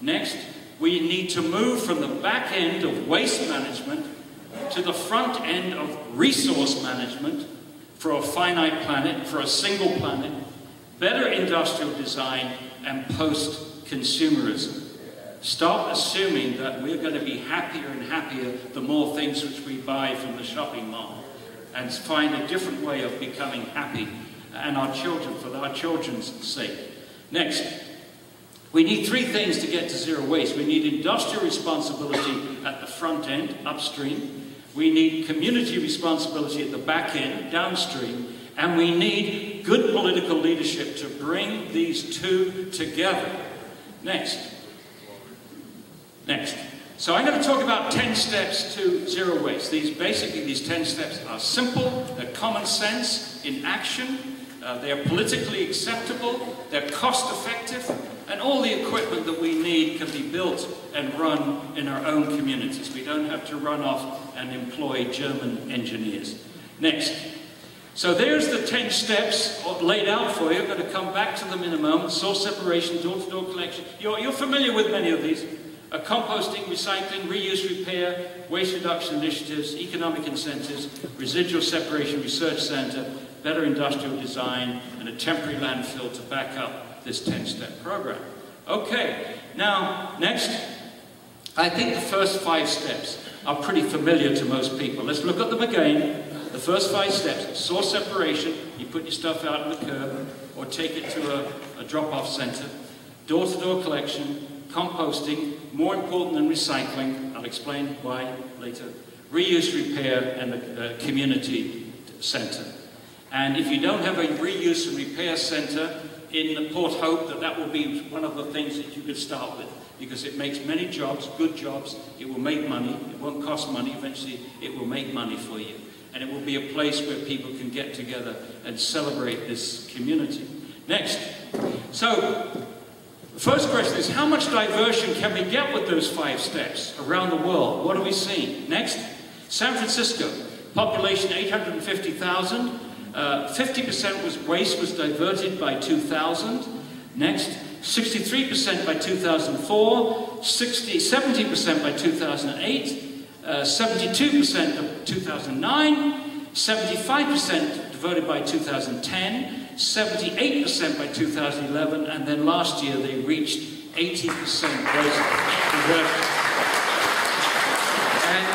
Next, we need to move from the back end of waste management to the front end of resource management for a finite planet, for a single planet, better industrial design, and post-consumerism. Stop assuming that we're going to be happier and happier the more things which we buy from the shopping mall and find a different way of becoming happy and our children, for our children's sake. Next, we need three things to get to zero waste. We need industrial responsibility at the front end, upstream. We need community responsibility at the back end, downstream. And we need good political leadership to bring these two together. Next. Next. So I'm going to talk about 10 steps to zero waste. These basically, these 10 steps are simple, they're common sense in action, uh, they are politically acceptable, they're cost effective, and all the equipment that we need can be built and run in our own communities. We don't have to run off and employ German engineers. Next. So there's the 10 steps laid out for you. I'm going to come back to them in a moment. Source separation, door-to-door -door collection. You're, you're familiar with many of these composting, recycling, reuse, repair, waste reduction initiatives, economic incentives, residual separation research centre, better industrial design, and a temporary landfill to back up this 10-step program. Okay, now, next, I think the first five steps are pretty familiar to most people. Let's look at them again. The first five steps, source separation, you put your stuff out on the curb or take it to a, a drop-off centre, door-to-door collection, composting, more important than recycling, I'll explain why later, reuse, repair, and a, community centre. And if you don't have a reuse and repair centre in Port Hope, that that will be one of the things that you could start with. because it makes many jobs, good jobs. It will make money. It won't cost money. Eventually, it will make money for you. And it will be a place where people can get together and celebrate this community. Next. So, the first question is, how much diversion can we get with those five steps around the world? What are we seeing? Next. San Francisco, population 850,000. 50% uh, was waste was diverted by 2000. Next, 63% by 2004, 60, 70% by 2008, 72% uh, of 2009, 75% devoted by 2010, 78% by 2011, and then last year they reached 80% waste conversion. And,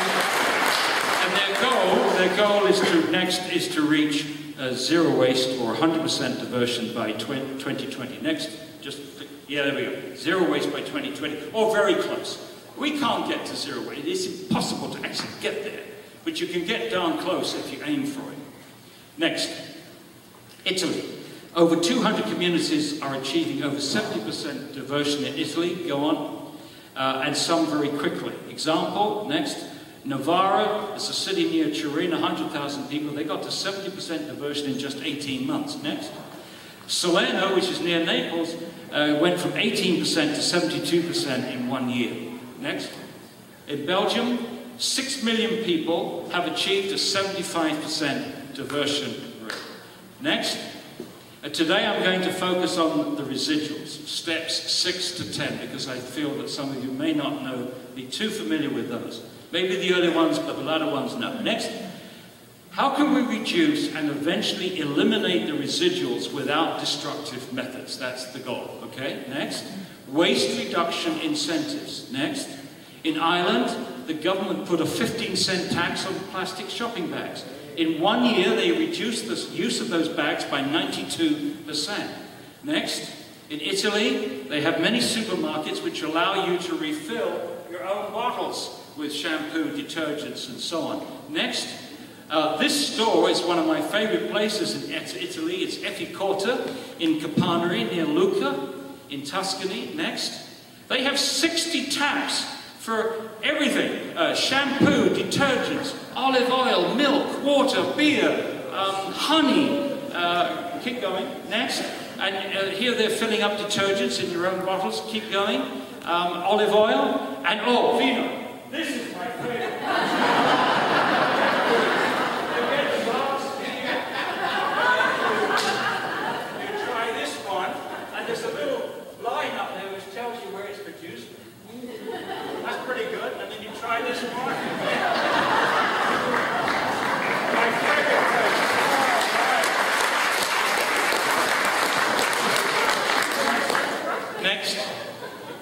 and their goal, their goal is to next is to reach uh, zero waste or 100% diversion by 2020. Next, just, yeah, there we go. Zero waste by 2020, or very close. We can't get to zero waste. It's impossible to actually get there. But you can get darn close if you aim for it. Next, Italy. Over 200 communities are achieving over 70% diversion in Italy. Go on. Uh, and some very quickly. Example, next, Novara, it's a city near Turin, 100,000 people. They got to 70% diversion in just 18 months. Next. Salerno, which is near Naples, uh, went from 18% to 72% in one year. Next. In Belgium, 6 million people have achieved a 75% diversion. Next. Uh, today I'm going to focus on the residuals, steps 6 to 10, because I feel that some of you may not know, be too familiar with those. Maybe the early ones, but the latter ones, no. Next, how can we reduce and eventually eliminate the residuals without destructive methods? That's the goal, okay? Next, waste reduction incentives. Next, in Ireland, the government put a 15 cent tax on plastic shopping bags. In one year, they reduced the use of those bags by 92%. Next, in Italy, they have many supermarkets which allow you to refill your own bottles with shampoo, detergents, and so on. Next, uh, this store is one of my favorite places in Italy. It's Effecorta in Capannori near Lucca in Tuscany. Next, they have 60 taps for everything. Uh, shampoo, detergents, olive oil, milk, water, beer, um, honey. Uh, keep going. Next. And uh, here they're filling up detergents in your own bottles. Keep going. Um, olive oil. And oh, vino. This is my favorite. you try this one, and there's a little line up there which tells you where it's produced. That's pretty good. And then you try this one. my favorite place. Next.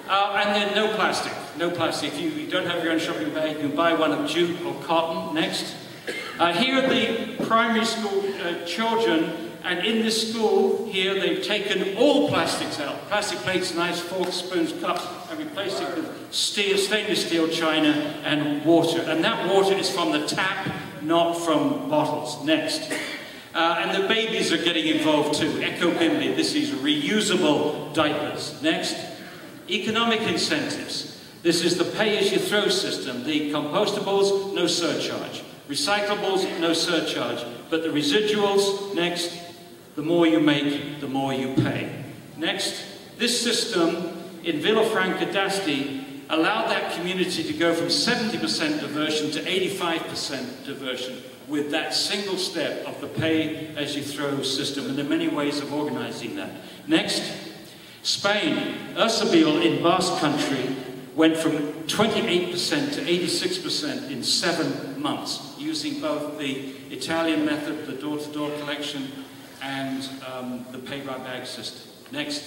Uh, and then no plastic no plastic. If you don't have your own shopping bag, you can buy one of jute or cotton. Next. Uh, here are the primary school uh, children, and in this school here they've taken all plastics out. Plastic plates, knives, forks, spoons, cups, and replaced it with steel, stainless steel china and water. And that water is from the tap, not from bottles. Next. Uh, and the babies are getting involved too. Eco Bimbi, this is reusable diapers. Next. Economic incentives. This is the pay-as-you-throw system. The compostables, no surcharge. Recyclables, no surcharge. But the residuals, next, the more you make, the more you pay. Next, this system in Villafranca d'Asti allowed that community to go from 70% diversion to 85% diversion with that single step of the pay-as-you-throw system. And there are many ways of organizing that. Next, Spain, Usurbil in Basque Country went from 28% to 86% in seven months, using both the Italian method, the door-to-door -door collection, and um, the pay-by-bag system. Next.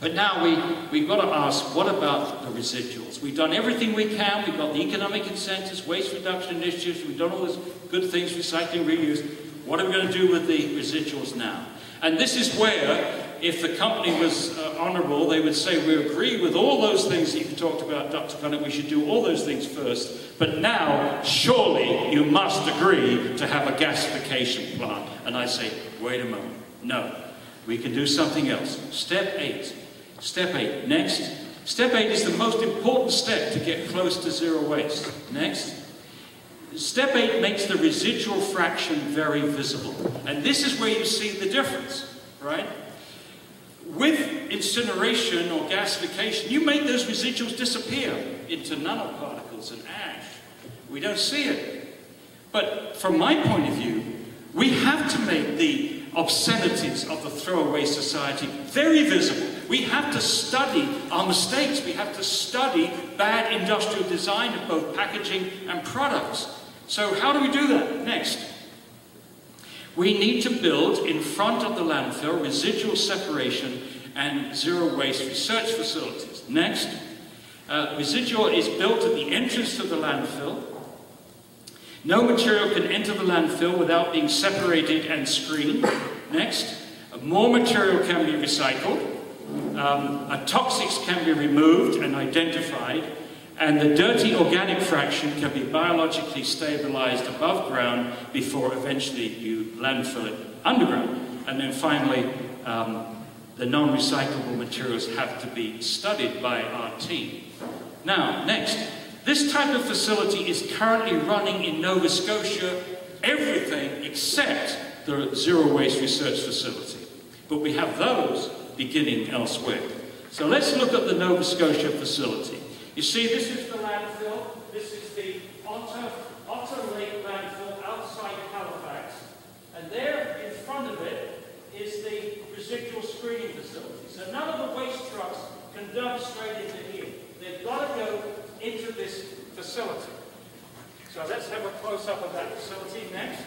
But now we, we've got to ask, what about the residuals? We've done everything we can. We've got the economic incentives, waste reduction initiatives. We've done all those good things, recycling, reuse. What are we going to do with the residuals now? And this is where if the company was uh, honourable, they would say, we agree with all those things that you talked about, Dr. Connett, we should do all those things first, but now, surely, you must agree to have a gasification plant. And I say, wait a moment, no, we can do something else. Step eight. Step eight. Next, Step eight is the most important step to get close to zero waste. Next. Step eight makes the residual fraction very visible. And this is where you see the difference, right? With incineration or gasification, you make those residuals disappear into nanoparticles and ash. We don't see it. But from my point of view, we have to make the obscenities of the throwaway society very visible. We have to study our mistakes. We have to study bad industrial design of both packaging and products. So how do we do that? Next. We need to build in front of the landfill residual separation and zero waste research facilities. Next. Uh, residual is built at the entrance to the landfill no material can enter the landfill without being separated and screened. Next, more material can be recycled, um, toxics can be removed and identified, and the dirty organic fraction can be biologically stabilized above ground before eventually you landfill it underground. And then finally, um, the non-recyclable materials have to be studied by our team. Now, next, this type of facility is currently running in Nova Scotia everything except the Zero Waste Research Facility. But we have those beginning elsewhere. So let's look at the Nova Scotia facility. You see, this is the landfill. This is the Otter, Otter Lake landfill outside Halifax. And there in front of it is the residual screening facility. So none of the waste trucks can dump straight into here. They've got to go into this facility. So let's have a close-up of that facility next.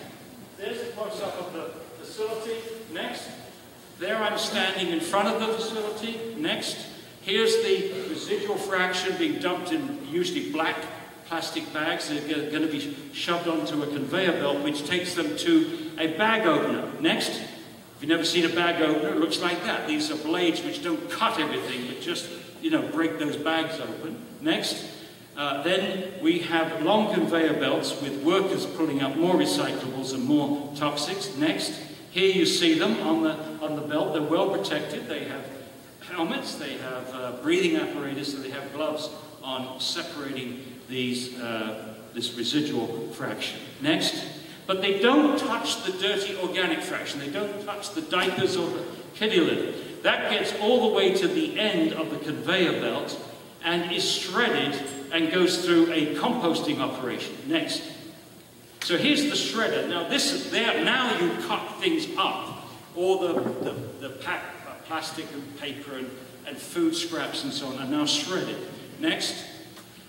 There's a close-up of the facility next. There I'm standing in front of the facility next. Here's the residual fraction being dumped in usually black plastic bags. They're going to be shoved onto a conveyor belt which takes them to a bag opener. Next. If you've never seen a bag opener, it looks like that. These are blades which don't cut everything, but just, you know, break those bags open. Next. Uh, then we have long conveyor belts with workers pulling up more recyclables and more toxics. Next, here you see them on the, on the belt. They're well protected. They have helmets, they have uh, breathing apparatus, and they have gloves on separating these, uh, this residual fraction. Next, but they don't touch the dirty organic fraction. They don't touch the diapers or the kitty litter. That gets all the way to the end of the conveyor belt and is shredded and goes through a composting operation. Next. So here's the shredder. Now this is there now you cut things up. All the, the, the pack, plastic and paper and, and food scraps and so on are now shredded. Next.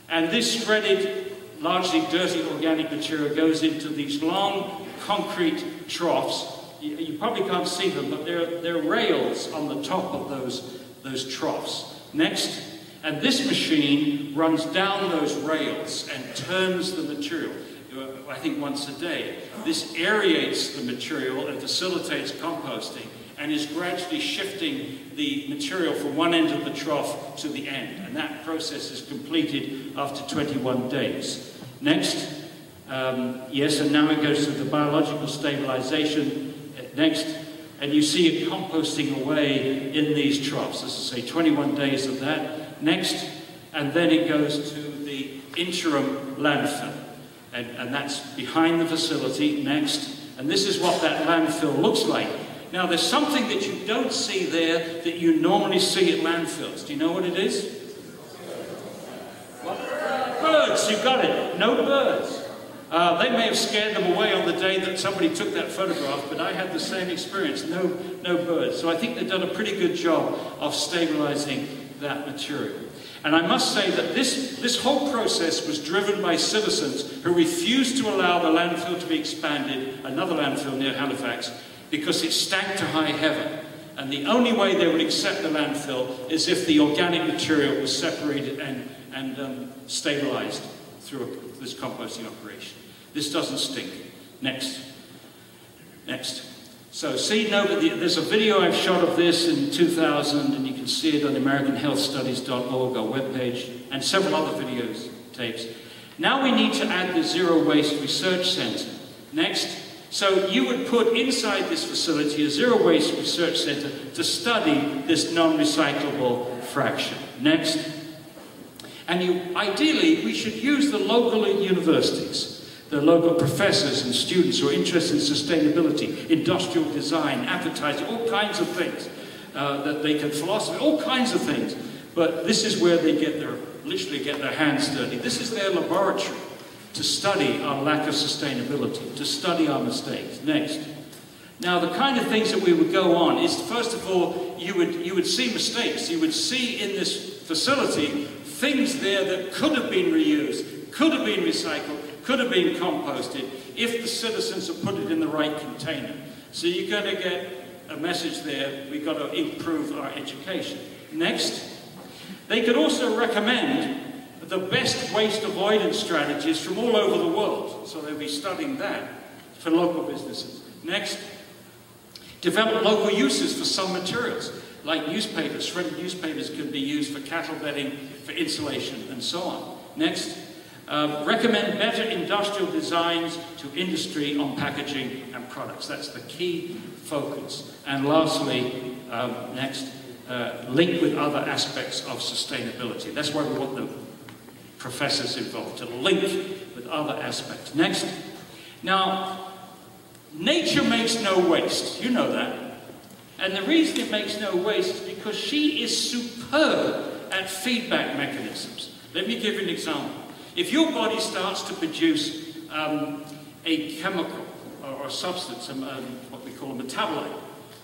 And this shredded, largely dirty organic material goes into these long concrete troughs. You, you probably can't see them, but there, there are rails on the top of those, those troughs. Next, and this machine runs down those rails and turns the material, uh, I think once a day. This aerates the material and facilitates composting and is gradually shifting the material from one end of the trough to the end. And that process is completed after 21 days. Next, um, yes, and now it goes to the biological stabilization. Next, and you see it composting away in these troughs. As I say, 21 days of that. Next, and then it goes to the interim landfill. And, and that's behind the facility, next. And this is what that landfill looks like. Now, there's something that you don't see there that you normally see at landfills. Do you know what it is? What? Birds, you've got it. No birds. Uh, they may have scared them away on the day that somebody took that photograph, but I had the same experience. No, no birds. So I think they've done a pretty good job of stabilizing that material. And I must say that this, this whole process was driven by citizens who refused to allow the landfill to be expanded, another landfill near Halifax, because it stank to high heaven. And the only way they would accept the landfill is if the organic material was separated and, and um, stabilized through a, this composting operation. This doesn't stink. Next. Next. So see, no, there's a video I've shot of this in 2000, and you can see it on AmericanHealthStudies.org, our webpage, and several other videos, tapes. Now we need to add the Zero Waste Research Center. Next. So you would put inside this facility a Zero Waste Research Center to study this non-recyclable fraction. Next. And you, ideally, we should use the local universities, the local professors and students who are interested in sustainability, industrial design, advertising, all kinds of things. Uh, that they can philosophy, all kinds of things. But this is where they get their, literally get their hands dirty. This is their laboratory to study our lack of sustainability, to study our mistakes. Next. Now, the kind of things that we would go on is, first of all, you would, you would see mistakes. You would see in this facility things there that could have been reused, could have been recycled, could have been composted if the citizens had put it in the right container. So you're going to get a message there, we've got to improve our education. Next. They could also recommend the best waste avoidance strategies from all over the world. So they'll be studying that for local businesses. Next, develop local uses for some materials, like newspapers. Shredded newspapers can be used for cattle bedding, for insulation, and so on. Next, uh, recommend better industrial designs to industry on packaging and products. That's the key focus. And lastly, um, next, uh, link with other aspects of sustainability. That's why we want the professors involved, to link with other aspects. Next. Now, nature makes no waste. You know that. And the reason it makes no waste is because she is superb at feedback mechanisms. Let me give you an example. If your body starts to produce um, a chemical or, or substance, um, um, what we call a metabolite,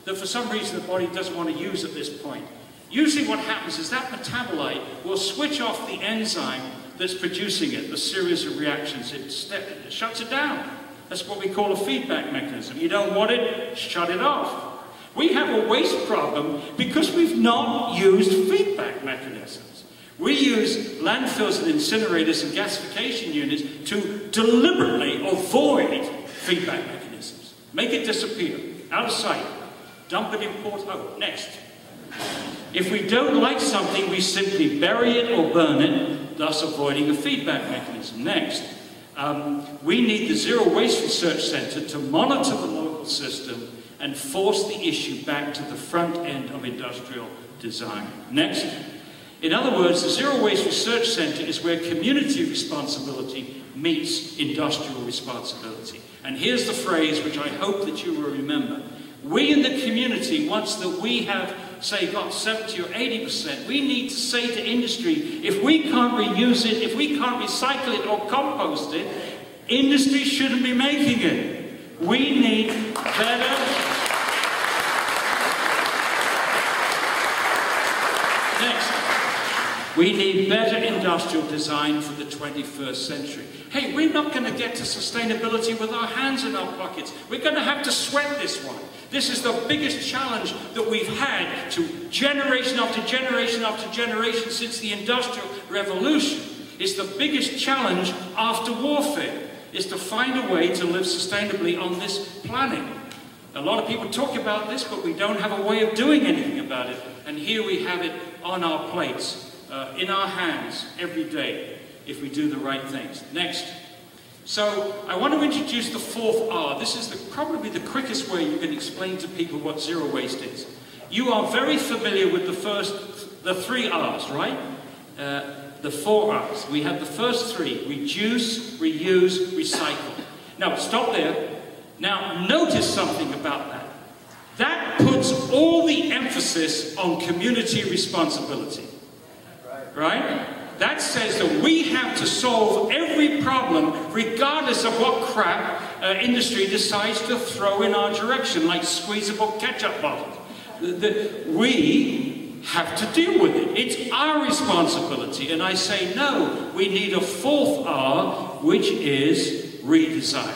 that for some reason the body doesn't want to use at this point, usually what happens is that metabolite will switch off the enzyme that's producing it, the series of reactions. It, it shuts it down. That's what we call a feedback mechanism. You don't want it, shut it off. We have a waste problem because we've not used feedback mechanisms. We use landfills and incinerators and gasification units to deliberately avoid feedback mechanisms. Make it disappear, out of sight. Dump it in Port Hope. Next. If we don't like something, we simply bury it or burn it, thus avoiding a feedback mechanism. Next, um, we need the Zero Waste Research Centre to monitor the local system and force the issue back to the front end of industrial design. Next, in other words, the Zero Waste Research Centre is where community responsibility meets industrial responsibility. And here's the phrase which I hope that you will remember. We in the community, once that we have, say, got 70 or 80%, we need to say to industry, if we can't reuse it, if we can't recycle it or compost it, industry shouldn't be making it. We need better Next. We need better industrial design for the 21st century. Hey, we're not going to get to sustainability with our hands in our pockets. We're going to have to sweat this one. This is the biggest challenge that we've had to generation after generation after generation since the Industrial Revolution. It's the biggest challenge after warfare, is to find a way to live sustainably on this planet. A lot of people talk about this, but we don't have a way of doing anything about it. And here we have it on our plates uh, in our hands every day if we do the right things. Next. So I want to introduce the fourth R. This is the, probably the quickest way you can explain to people what zero waste is. You are very familiar with the first, the three R's, right? Uh, the four R's. We have the first three, reduce, reuse, recycle. Now, stop there. Now, notice something about that. That puts all the emphasis on community responsibility right? That says that we have to solve every problem regardless of what crap uh, industry decides to throw in our direction, like squeezable ketchup bottles. The, we have to deal with it. It's our responsibility. And I say, no, we need a fourth R, which is redesign.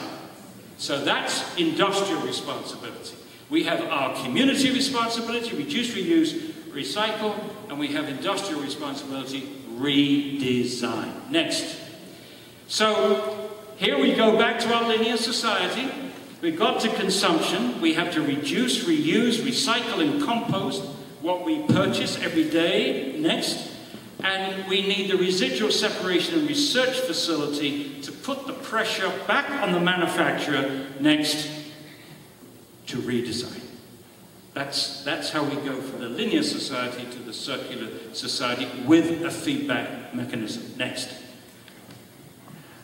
So that's industrial responsibility. We have our community responsibility, reduce, reuse, recycle, and we have industrial responsibility, redesign. Next. So here we go back to our linear society. We've got to consumption. We have to reduce, reuse, recycle, and compost what we purchase every day. Next. And we need the residual separation and research facility to put the pressure back on the manufacturer next to redesign. That's, that's how we go from the linear society to the circular society with a feedback mechanism. Next.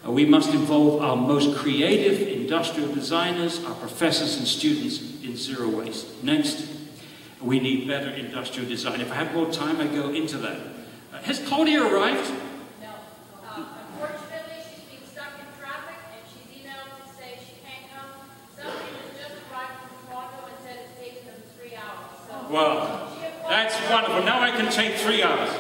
Uh, we must involve our most creative industrial designers, our professors and students in zero waste. Next. We need better industrial design. If I have more time, I go into that. Uh, has Claudia arrived? No. Uh, Unfortunately, she's being stuck in traffic, and she's emailed to say she can't come. Somebody has just arrived from Toronto and said it's taking them three hours, so. Well, that's wonderful. Now I can take three hours. No,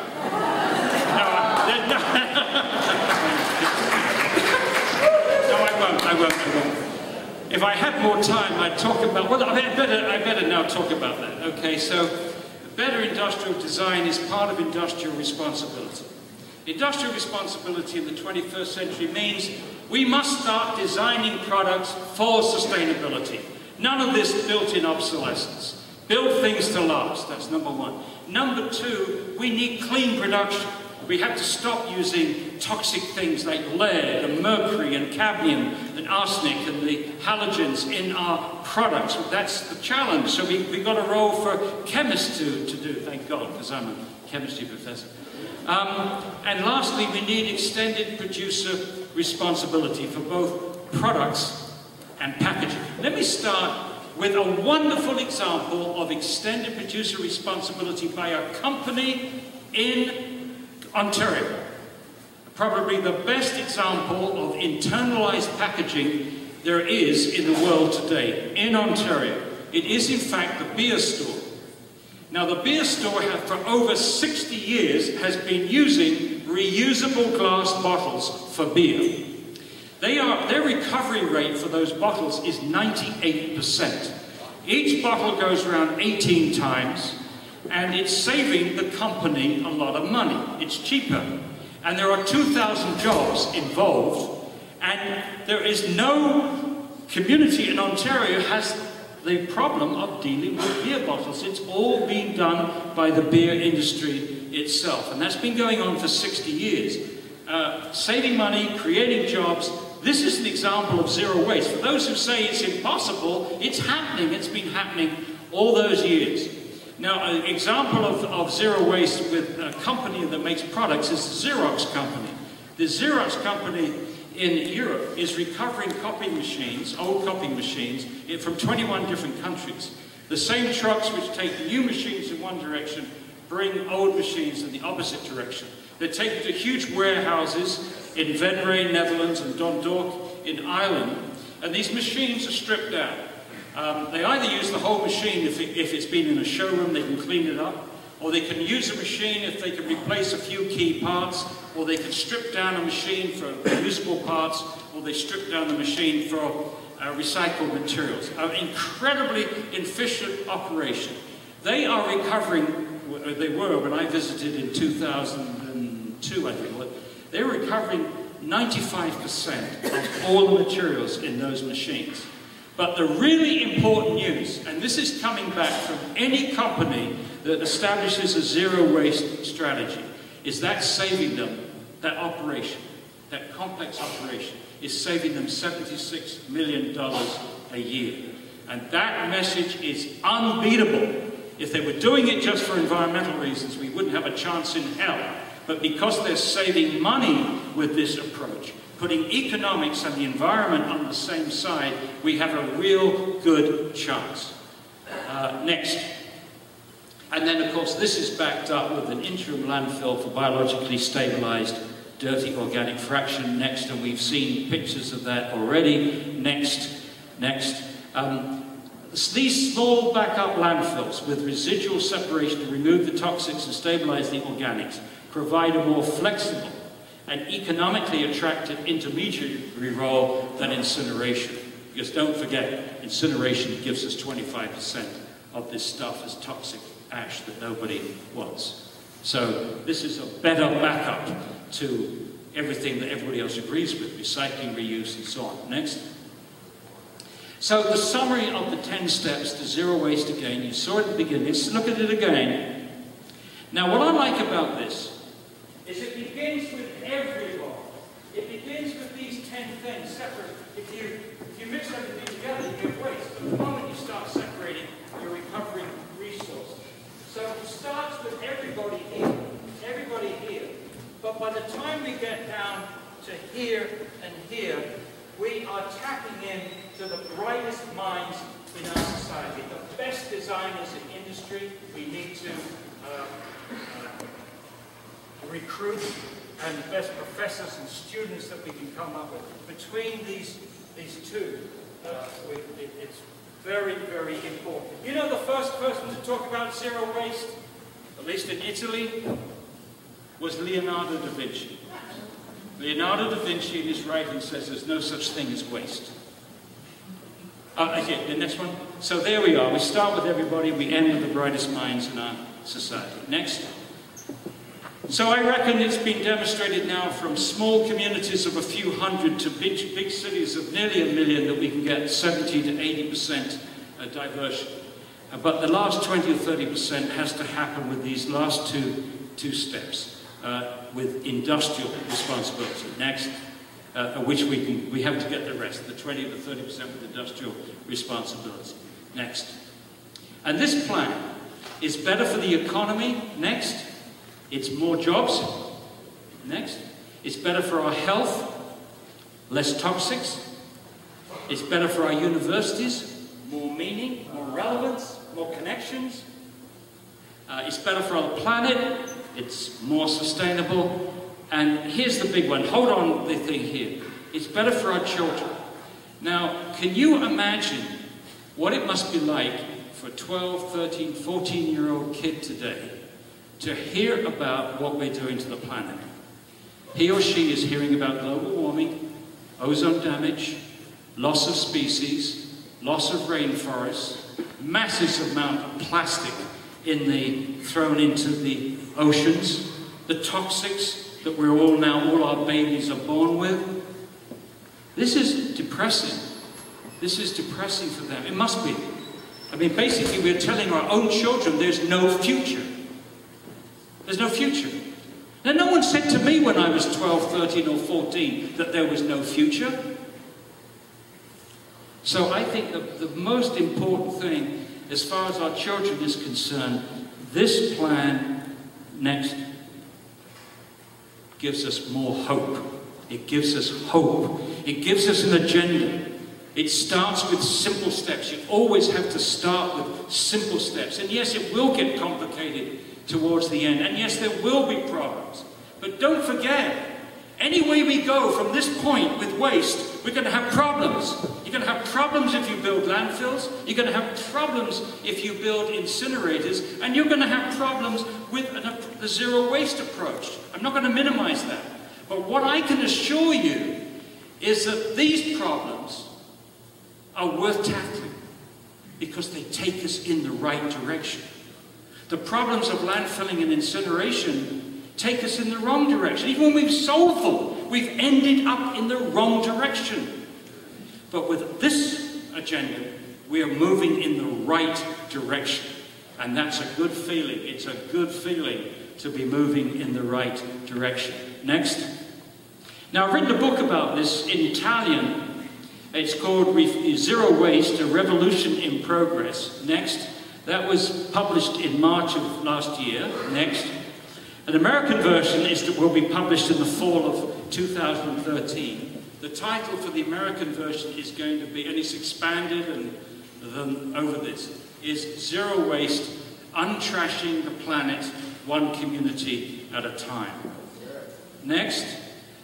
I, no, no, I won't. I won't. I won't. If I had more time, I'd talk about. Well, I better. I better now talk about that. Okay. So, better industrial design is part of industrial responsibility. Industrial responsibility in the 21st century means we must start designing products for sustainability. None of this built-in obsolescence. Build things to last, that's number one. Number two, we need clean production. We have to stop using toxic things like lead and mercury and cadmium and arsenic and the halogens in our products. That's the challenge. So we, we've got a role for chemists to, to do, thank God, because I'm a chemistry professor. Um, and lastly, we need extended producer responsibility for both products and packaging. Let me start with a wonderful example of extended producer responsibility by a company in Ontario. Probably the best example of internalized packaging there is in the world today, in Ontario. It is in fact the beer store. Now the beer store have, for over 60 years has been using reusable glass bottles for beer. They are, their recovery rate for those bottles is 98%. Each bottle goes around 18 times, and it's saving the company a lot of money. It's cheaper. And there are 2,000 jobs involved, and there is no community in Ontario has the problem of dealing with beer bottles. It's all being done by the beer industry itself, and that's been going on for 60 years. Uh, saving money, creating jobs, this is an example of zero waste. For those who say it's impossible, it's happening. It's been happening all those years. Now, an example of, of zero waste with a company that makes products is the Xerox company. The Xerox company in Europe is recovering copying machines, old copying machines, eh, from 21 different countries. The same trucks which take new machines in one direction bring old machines in the opposite direction. They're taken to huge warehouses in Venray, Netherlands, and Dundalk in Ireland, and these machines are stripped down. Um, they either use the whole machine if, it, if it's been in a showroom, they can clean it up, or they can use a machine if they can replace a few key parts, or they can strip down a machine for usable parts, or they strip down the machine for uh, recycled materials. An incredibly efficient operation. They are recovering, they were when I visited in 2002, I think, they were recovering 95% of all the materials in those machines. But the really important news, and this is coming back from any company that establishes a zero waste strategy, is that saving them, that operation, that complex operation, is saving them $76 million a year. And that message is unbeatable. If they were doing it just for environmental reasons, we wouldn't have a chance in hell. But because they're saving money with this approach, putting economics and the environment on the same side, we have a real good chance. Uh, next. And then, of course, this is backed up with an interim landfill for biologically stabilized dirty organic fraction. Next, and we've seen pictures of that already. Next, next. Um, these small backup landfills with residual separation to remove the toxics and stabilize the organics provide a more flexible and economically attractive intermediary role than incineration. Because don't forget, incineration gives us 25% of this stuff as toxic ash that nobody wants. So this is a better backup to everything that everybody else agrees with, recycling, reuse, and so on. Next. So the summary of the 10 steps to zero waste again, you saw it at the beginning. Let's look at it again. Now what I like about this is it begins with everyone. It begins with these 10 things separate. If you, if you mix everything together, you get waste. But the moment you start separating, you're recovering resources. So it starts with everybody here, everybody here. But by the time we get down to here and here, we are tapping in to the brightest minds in our society, the best designers in industry. We need to uh, uh, recruit and the best professors and students that we can come up with. Between these, these two, uh, we, it, it's very, very important. You know the first person to talk about zero waste, at least in Italy, was Leonardo da Vinci. Leonardo da Vinci in his writing says there's no such thing as waste. Uh, the next one. So there we are. We start with everybody, we end with the brightest minds in our society. Next. So I reckon it's been demonstrated now from small communities of a few hundred to big, big cities of nearly a million that we can get 70 to 80% uh, diversion. Uh, but the last 20 or 30% has to happen with these last two, two steps, uh, with industrial responsibility. Next, uh, which we, can, we have to get the rest, the 20 to 30% with industrial responsibility. Next. And this plan is better for the economy. Next. It's more jobs. Next. It's better for our health, less toxics. It's better for our universities, more meaning, more relevance, more connections. Uh, it's better for our planet. It's more sustainable. And here's the big one. Hold on the thing here. It's better for our children. Now, can you imagine what it must be like for a 12, 13, 14 year old kid today to hear about what we're doing to the planet. He or she is hearing about global warming, ozone damage, loss of species, loss of rainforests, massive amount of plastic in the, thrown into the oceans, the toxics that we're all now, all our babies are born with. This is depressing. This is depressing for them. It must be. I mean, basically, we're telling our own children there's no future. There's no future. Now, no one said to me when I was 12, 13, or 14 that there was no future. So I think the, the most important thing, as far as our children is concerned, this plan next gives us more hope. It gives us hope. It gives us an agenda. It starts with simple steps. You always have to start with simple steps. And yes, it will get complicated towards the end. And yes, there will be problems. But don't forget, any way we go from this point with waste, we're going to have problems. You're going to have problems if you build landfills. You're going to have problems if you build incinerators. And you're going to have problems with the zero waste approach. I'm not going to minimize that. But what I can assure you is that these problems are worth tackling because they take us in the right direction. The problems of landfilling and incineration take us in the wrong direction. Even when we've solved them, we've ended up in the wrong direction. But with this agenda, we are moving in the right direction. And that's a good feeling. It's a good feeling to be moving in the right direction. Next. Now, I've written a book about this in Italian. It's called Zero Waste, A Revolution in Progress. Next. That was published in March of last year. Next. An American version is to, will be published in the fall of 2013. The title for the American version is going to be, and it's expanded and over this, is Zero Waste, Untrashing the Planet, One Community at a Time. Next.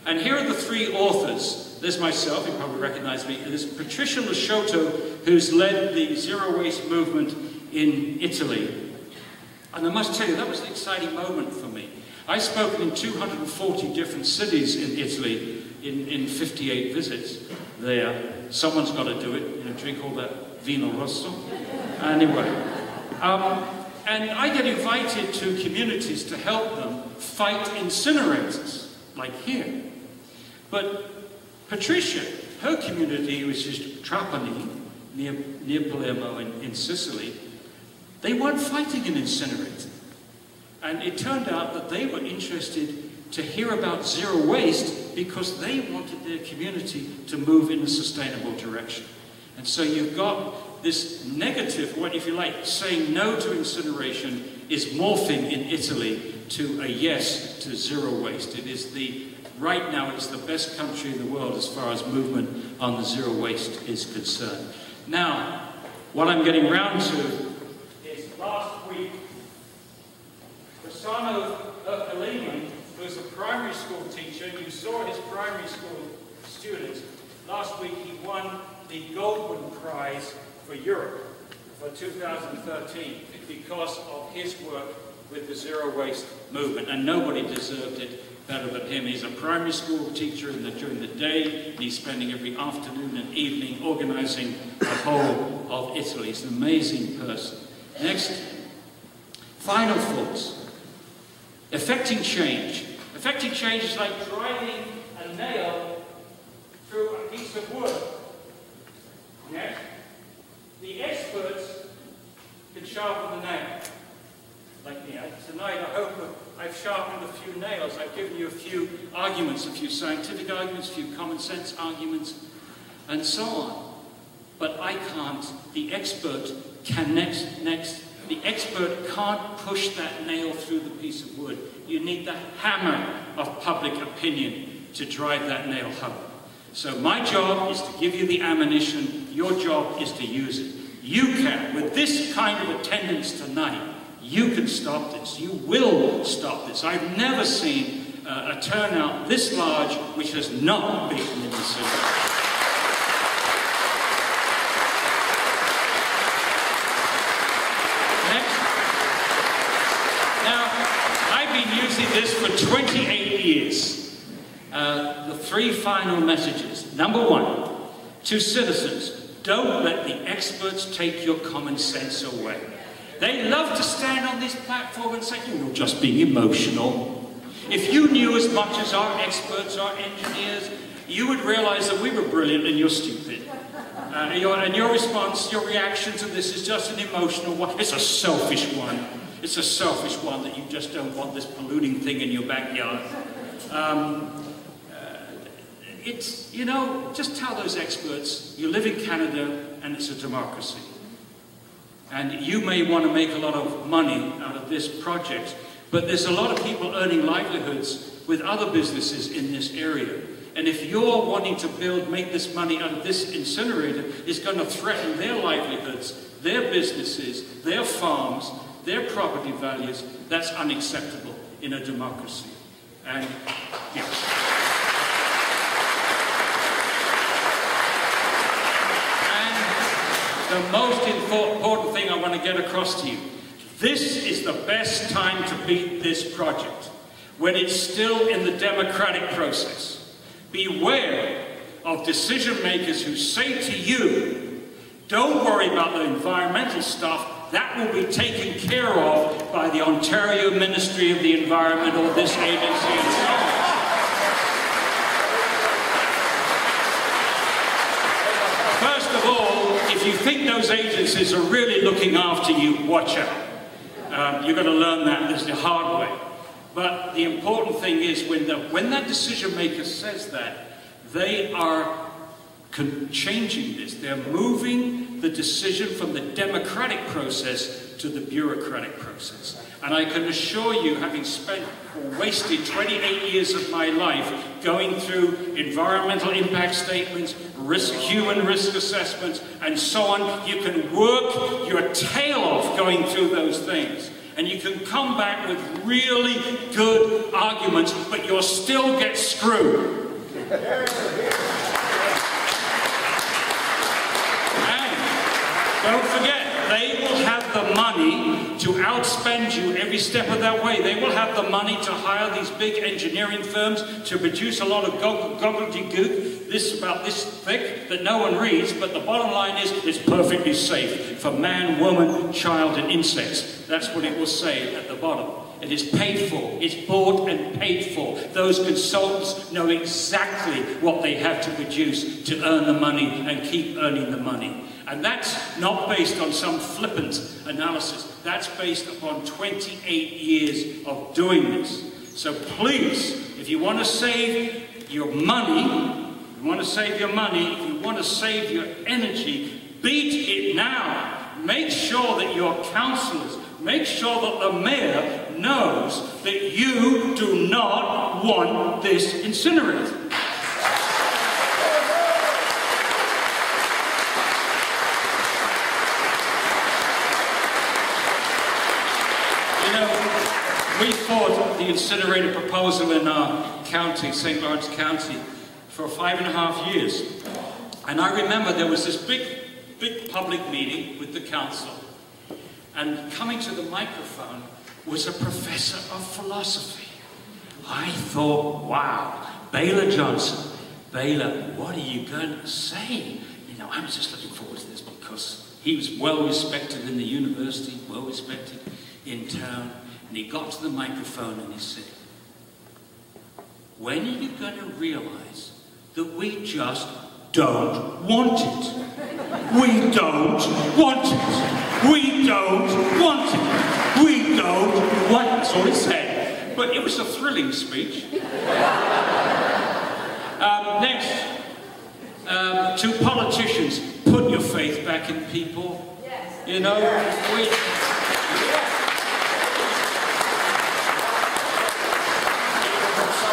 And here are the three authors. There's myself, you probably recognize me. There's Patricia Lo Sciuto, who's led the zero waste movement in Italy. And I must tell you, that was an exciting moment for me. I spoke in 240 different cities in Italy in, in 58 visits there. Someone's got to do it, you know, drink all that vino rosso. Anyway, um, and I get invited to communities to help them fight incinerators, like here. But Patricia, her community, which is Trapani, near, near Palermo in, in Sicily, they weren't fighting an incinerator. And it turned out that they were interested to hear about zero waste because they wanted their community to move in a sustainable direction. And so you've got this negative, what if you like, saying no to incineration is morphing in Italy to a yes to zero waste. It is the, right now, it's the best country in the world as far as movement on the zero waste is concerned. Now, what I'm getting round to last week, the son Rossano Ercolini, who's a primary school teacher, you saw his primary school students. Last week he won the Goldman Prize for Europe for 2013 because of his work with the zero waste movement, and nobody deserved it better than him. He's a primary school teacher the, during the day, and he's spending every afternoon and evening organizing the whole of Italy. He's an amazing person. Next, final thoughts. Affecting change. Affecting change is like driving a nail through a piece of wood. Next, the experts can sharpen the nail like me. Tonight, I hope I've sharpened a few nails. I've given you a few arguments, a few scientific arguments, a few common sense arguments, and so on. But I can't. The expert can next, next. The expert can't push that nail through the piece of wood. You need the hammer of public opinion to drive that nail home. So my job is to give you the ammunition. Your job is to use it. You can, with this kind of attendance tonight, you can stop this. You will stop this. I've never seen uh, a turnout this large which has not beaten the decision. Next. Now, I've been using this for 28 years. Uh, the three final messages. Number one, to citizens, don't let the experts take your common sense away. They love to stand on this platform and say, you're just being emotional. If you knew as much as our experts, our engineers, you would realize that we were brilliant and you're stupid. Uh, your, and your response, your reaction to this is just an emotional one. It's a selfish one. It's a selfish one that you just don't want this polluting thing in your backyard. Um, uh, it's, you know, just tell those experts, you live in Canada and it's a democracy. And you may want to make a lot of money out of this project, but there's a lot of people earning livelihoods with other businesses in this area. And if you're wanting to build, make this money out of this incinerator, it's going to threaten their livelihoods, their businesses, their farms, their property values. That's unacceptable in a democracy. And, yeah. the most important thing I want to get across to you. This is the best time to beat this project, when it's still in the democratic process. Beware of decision makers who say to you, don't worry about the environmental stuff, that will be taken care of by the Ontario Ministry of the Environment or this agency and so on. if you think those agencies are really looking after you, watch out. Um, you're going to learn that this the hard way. But the important thing is when, the, when that decision maker says that, they are changing this. They're moving the decision from the democratic process to the bureaucratic process. And I can assure you, having spent or wasted 28 years of my life going through environmental impact statements, risk, human risk assessments, and so on, you can work your tail off going through those things. And you can come back with really good arguments, but you'll still get screwed. and don't forget, they will have the money to outspend you every step of that way. They will have the money to hire these big engineering firms to produce a lot of gobbledygook, this about this thick, that no one reads, but the bottom line is it's perfectly safe for man, woman, child, and insects. That's what it will say at the bottom. It is paid for. It's bought and paid for. Those consultants know exactly what they have to produce to earn the money and keep earning the money. And that's not based on some flippant analysis. That's based upon 28 years of doing this. So please, if you want to save your money, you want to save your money, if you want to save your energy, Beat it now. Make sure that your councillors, make sure that the mayor knows that you do not want this incinerator. You know, we fought the incinerator proposal in our county, St. Lawrence County, for five and a half years. And I remember there was this big, big public meeting with the council. And coming to the microphone was a professor of philosophy. I thought, wow, Baylor Johnson, Baylor, what are you going to say? You know, I was just looking forward to this because he was well respected in the university, well respected in town. And he got to the microphone and he said, when are you going to realize that we just don't want it? We don't want it. We don't want it. We it. That's all he said. But it was a thrilling speech. Um, next, um, to politicians, put your faith back in people. Yes. You know, we.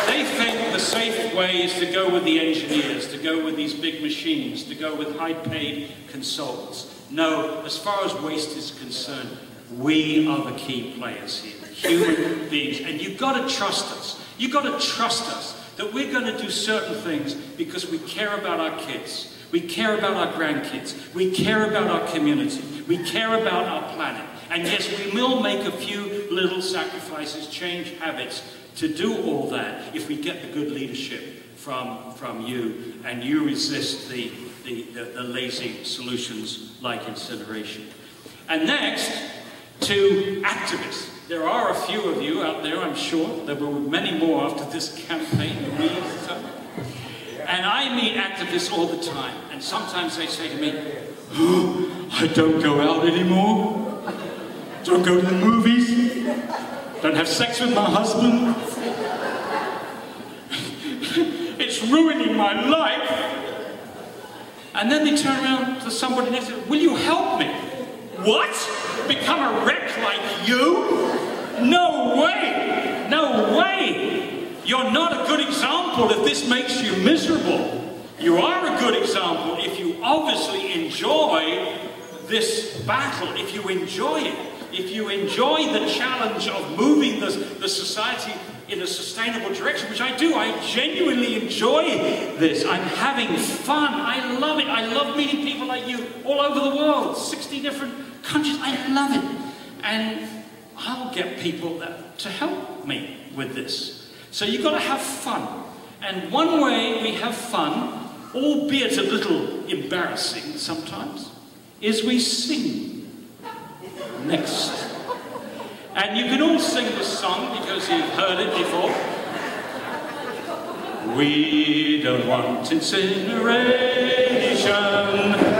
They think the safe way is to go with the engineers, to go with these big machines, to go with high-paid consultants. No, as far as waste is concerned, we are the key players here, human beings. And you've got to trust us. You've got to trust us that we're going to do certain things because we care about our kids. We care about our grandkids. We care about our community. We care about our planet. And yes, we will make a few little sacrifices, change habits to do all that if we get the good leadership from, from you and you resist the, the, the, the lazy solutions like incineration. And next, to activists. There are a few of you out there, I'm sure. There will be many more after this campaign. And I meet activists all the time. And sometimes they say to me, oh, I don't go out anymore. Don't go to the movies. Don't have sex with my husband. it's ruining my life. And then they turn around to somebody next to them, will you help me? What? Become a wreck like you? No way! No way! You're not a good example if this makes you miserable. You are a good example if you obviously enjoy this battle, if you enjoy it, if you enjoy the challenge of moving the, the society in a sustainable direction, which I do. I genuinely enjoy this. I'm having fun. I love it. I love meeting people like you all over the world, 60 different countries. I love it. And I'll get people that, to help me with this. So you've got to have fun. And one way we have fun, albeit a little embarrassing sometimes, is we sing. Next. And you can all sing this song because you've heard it before. We don't want incineration.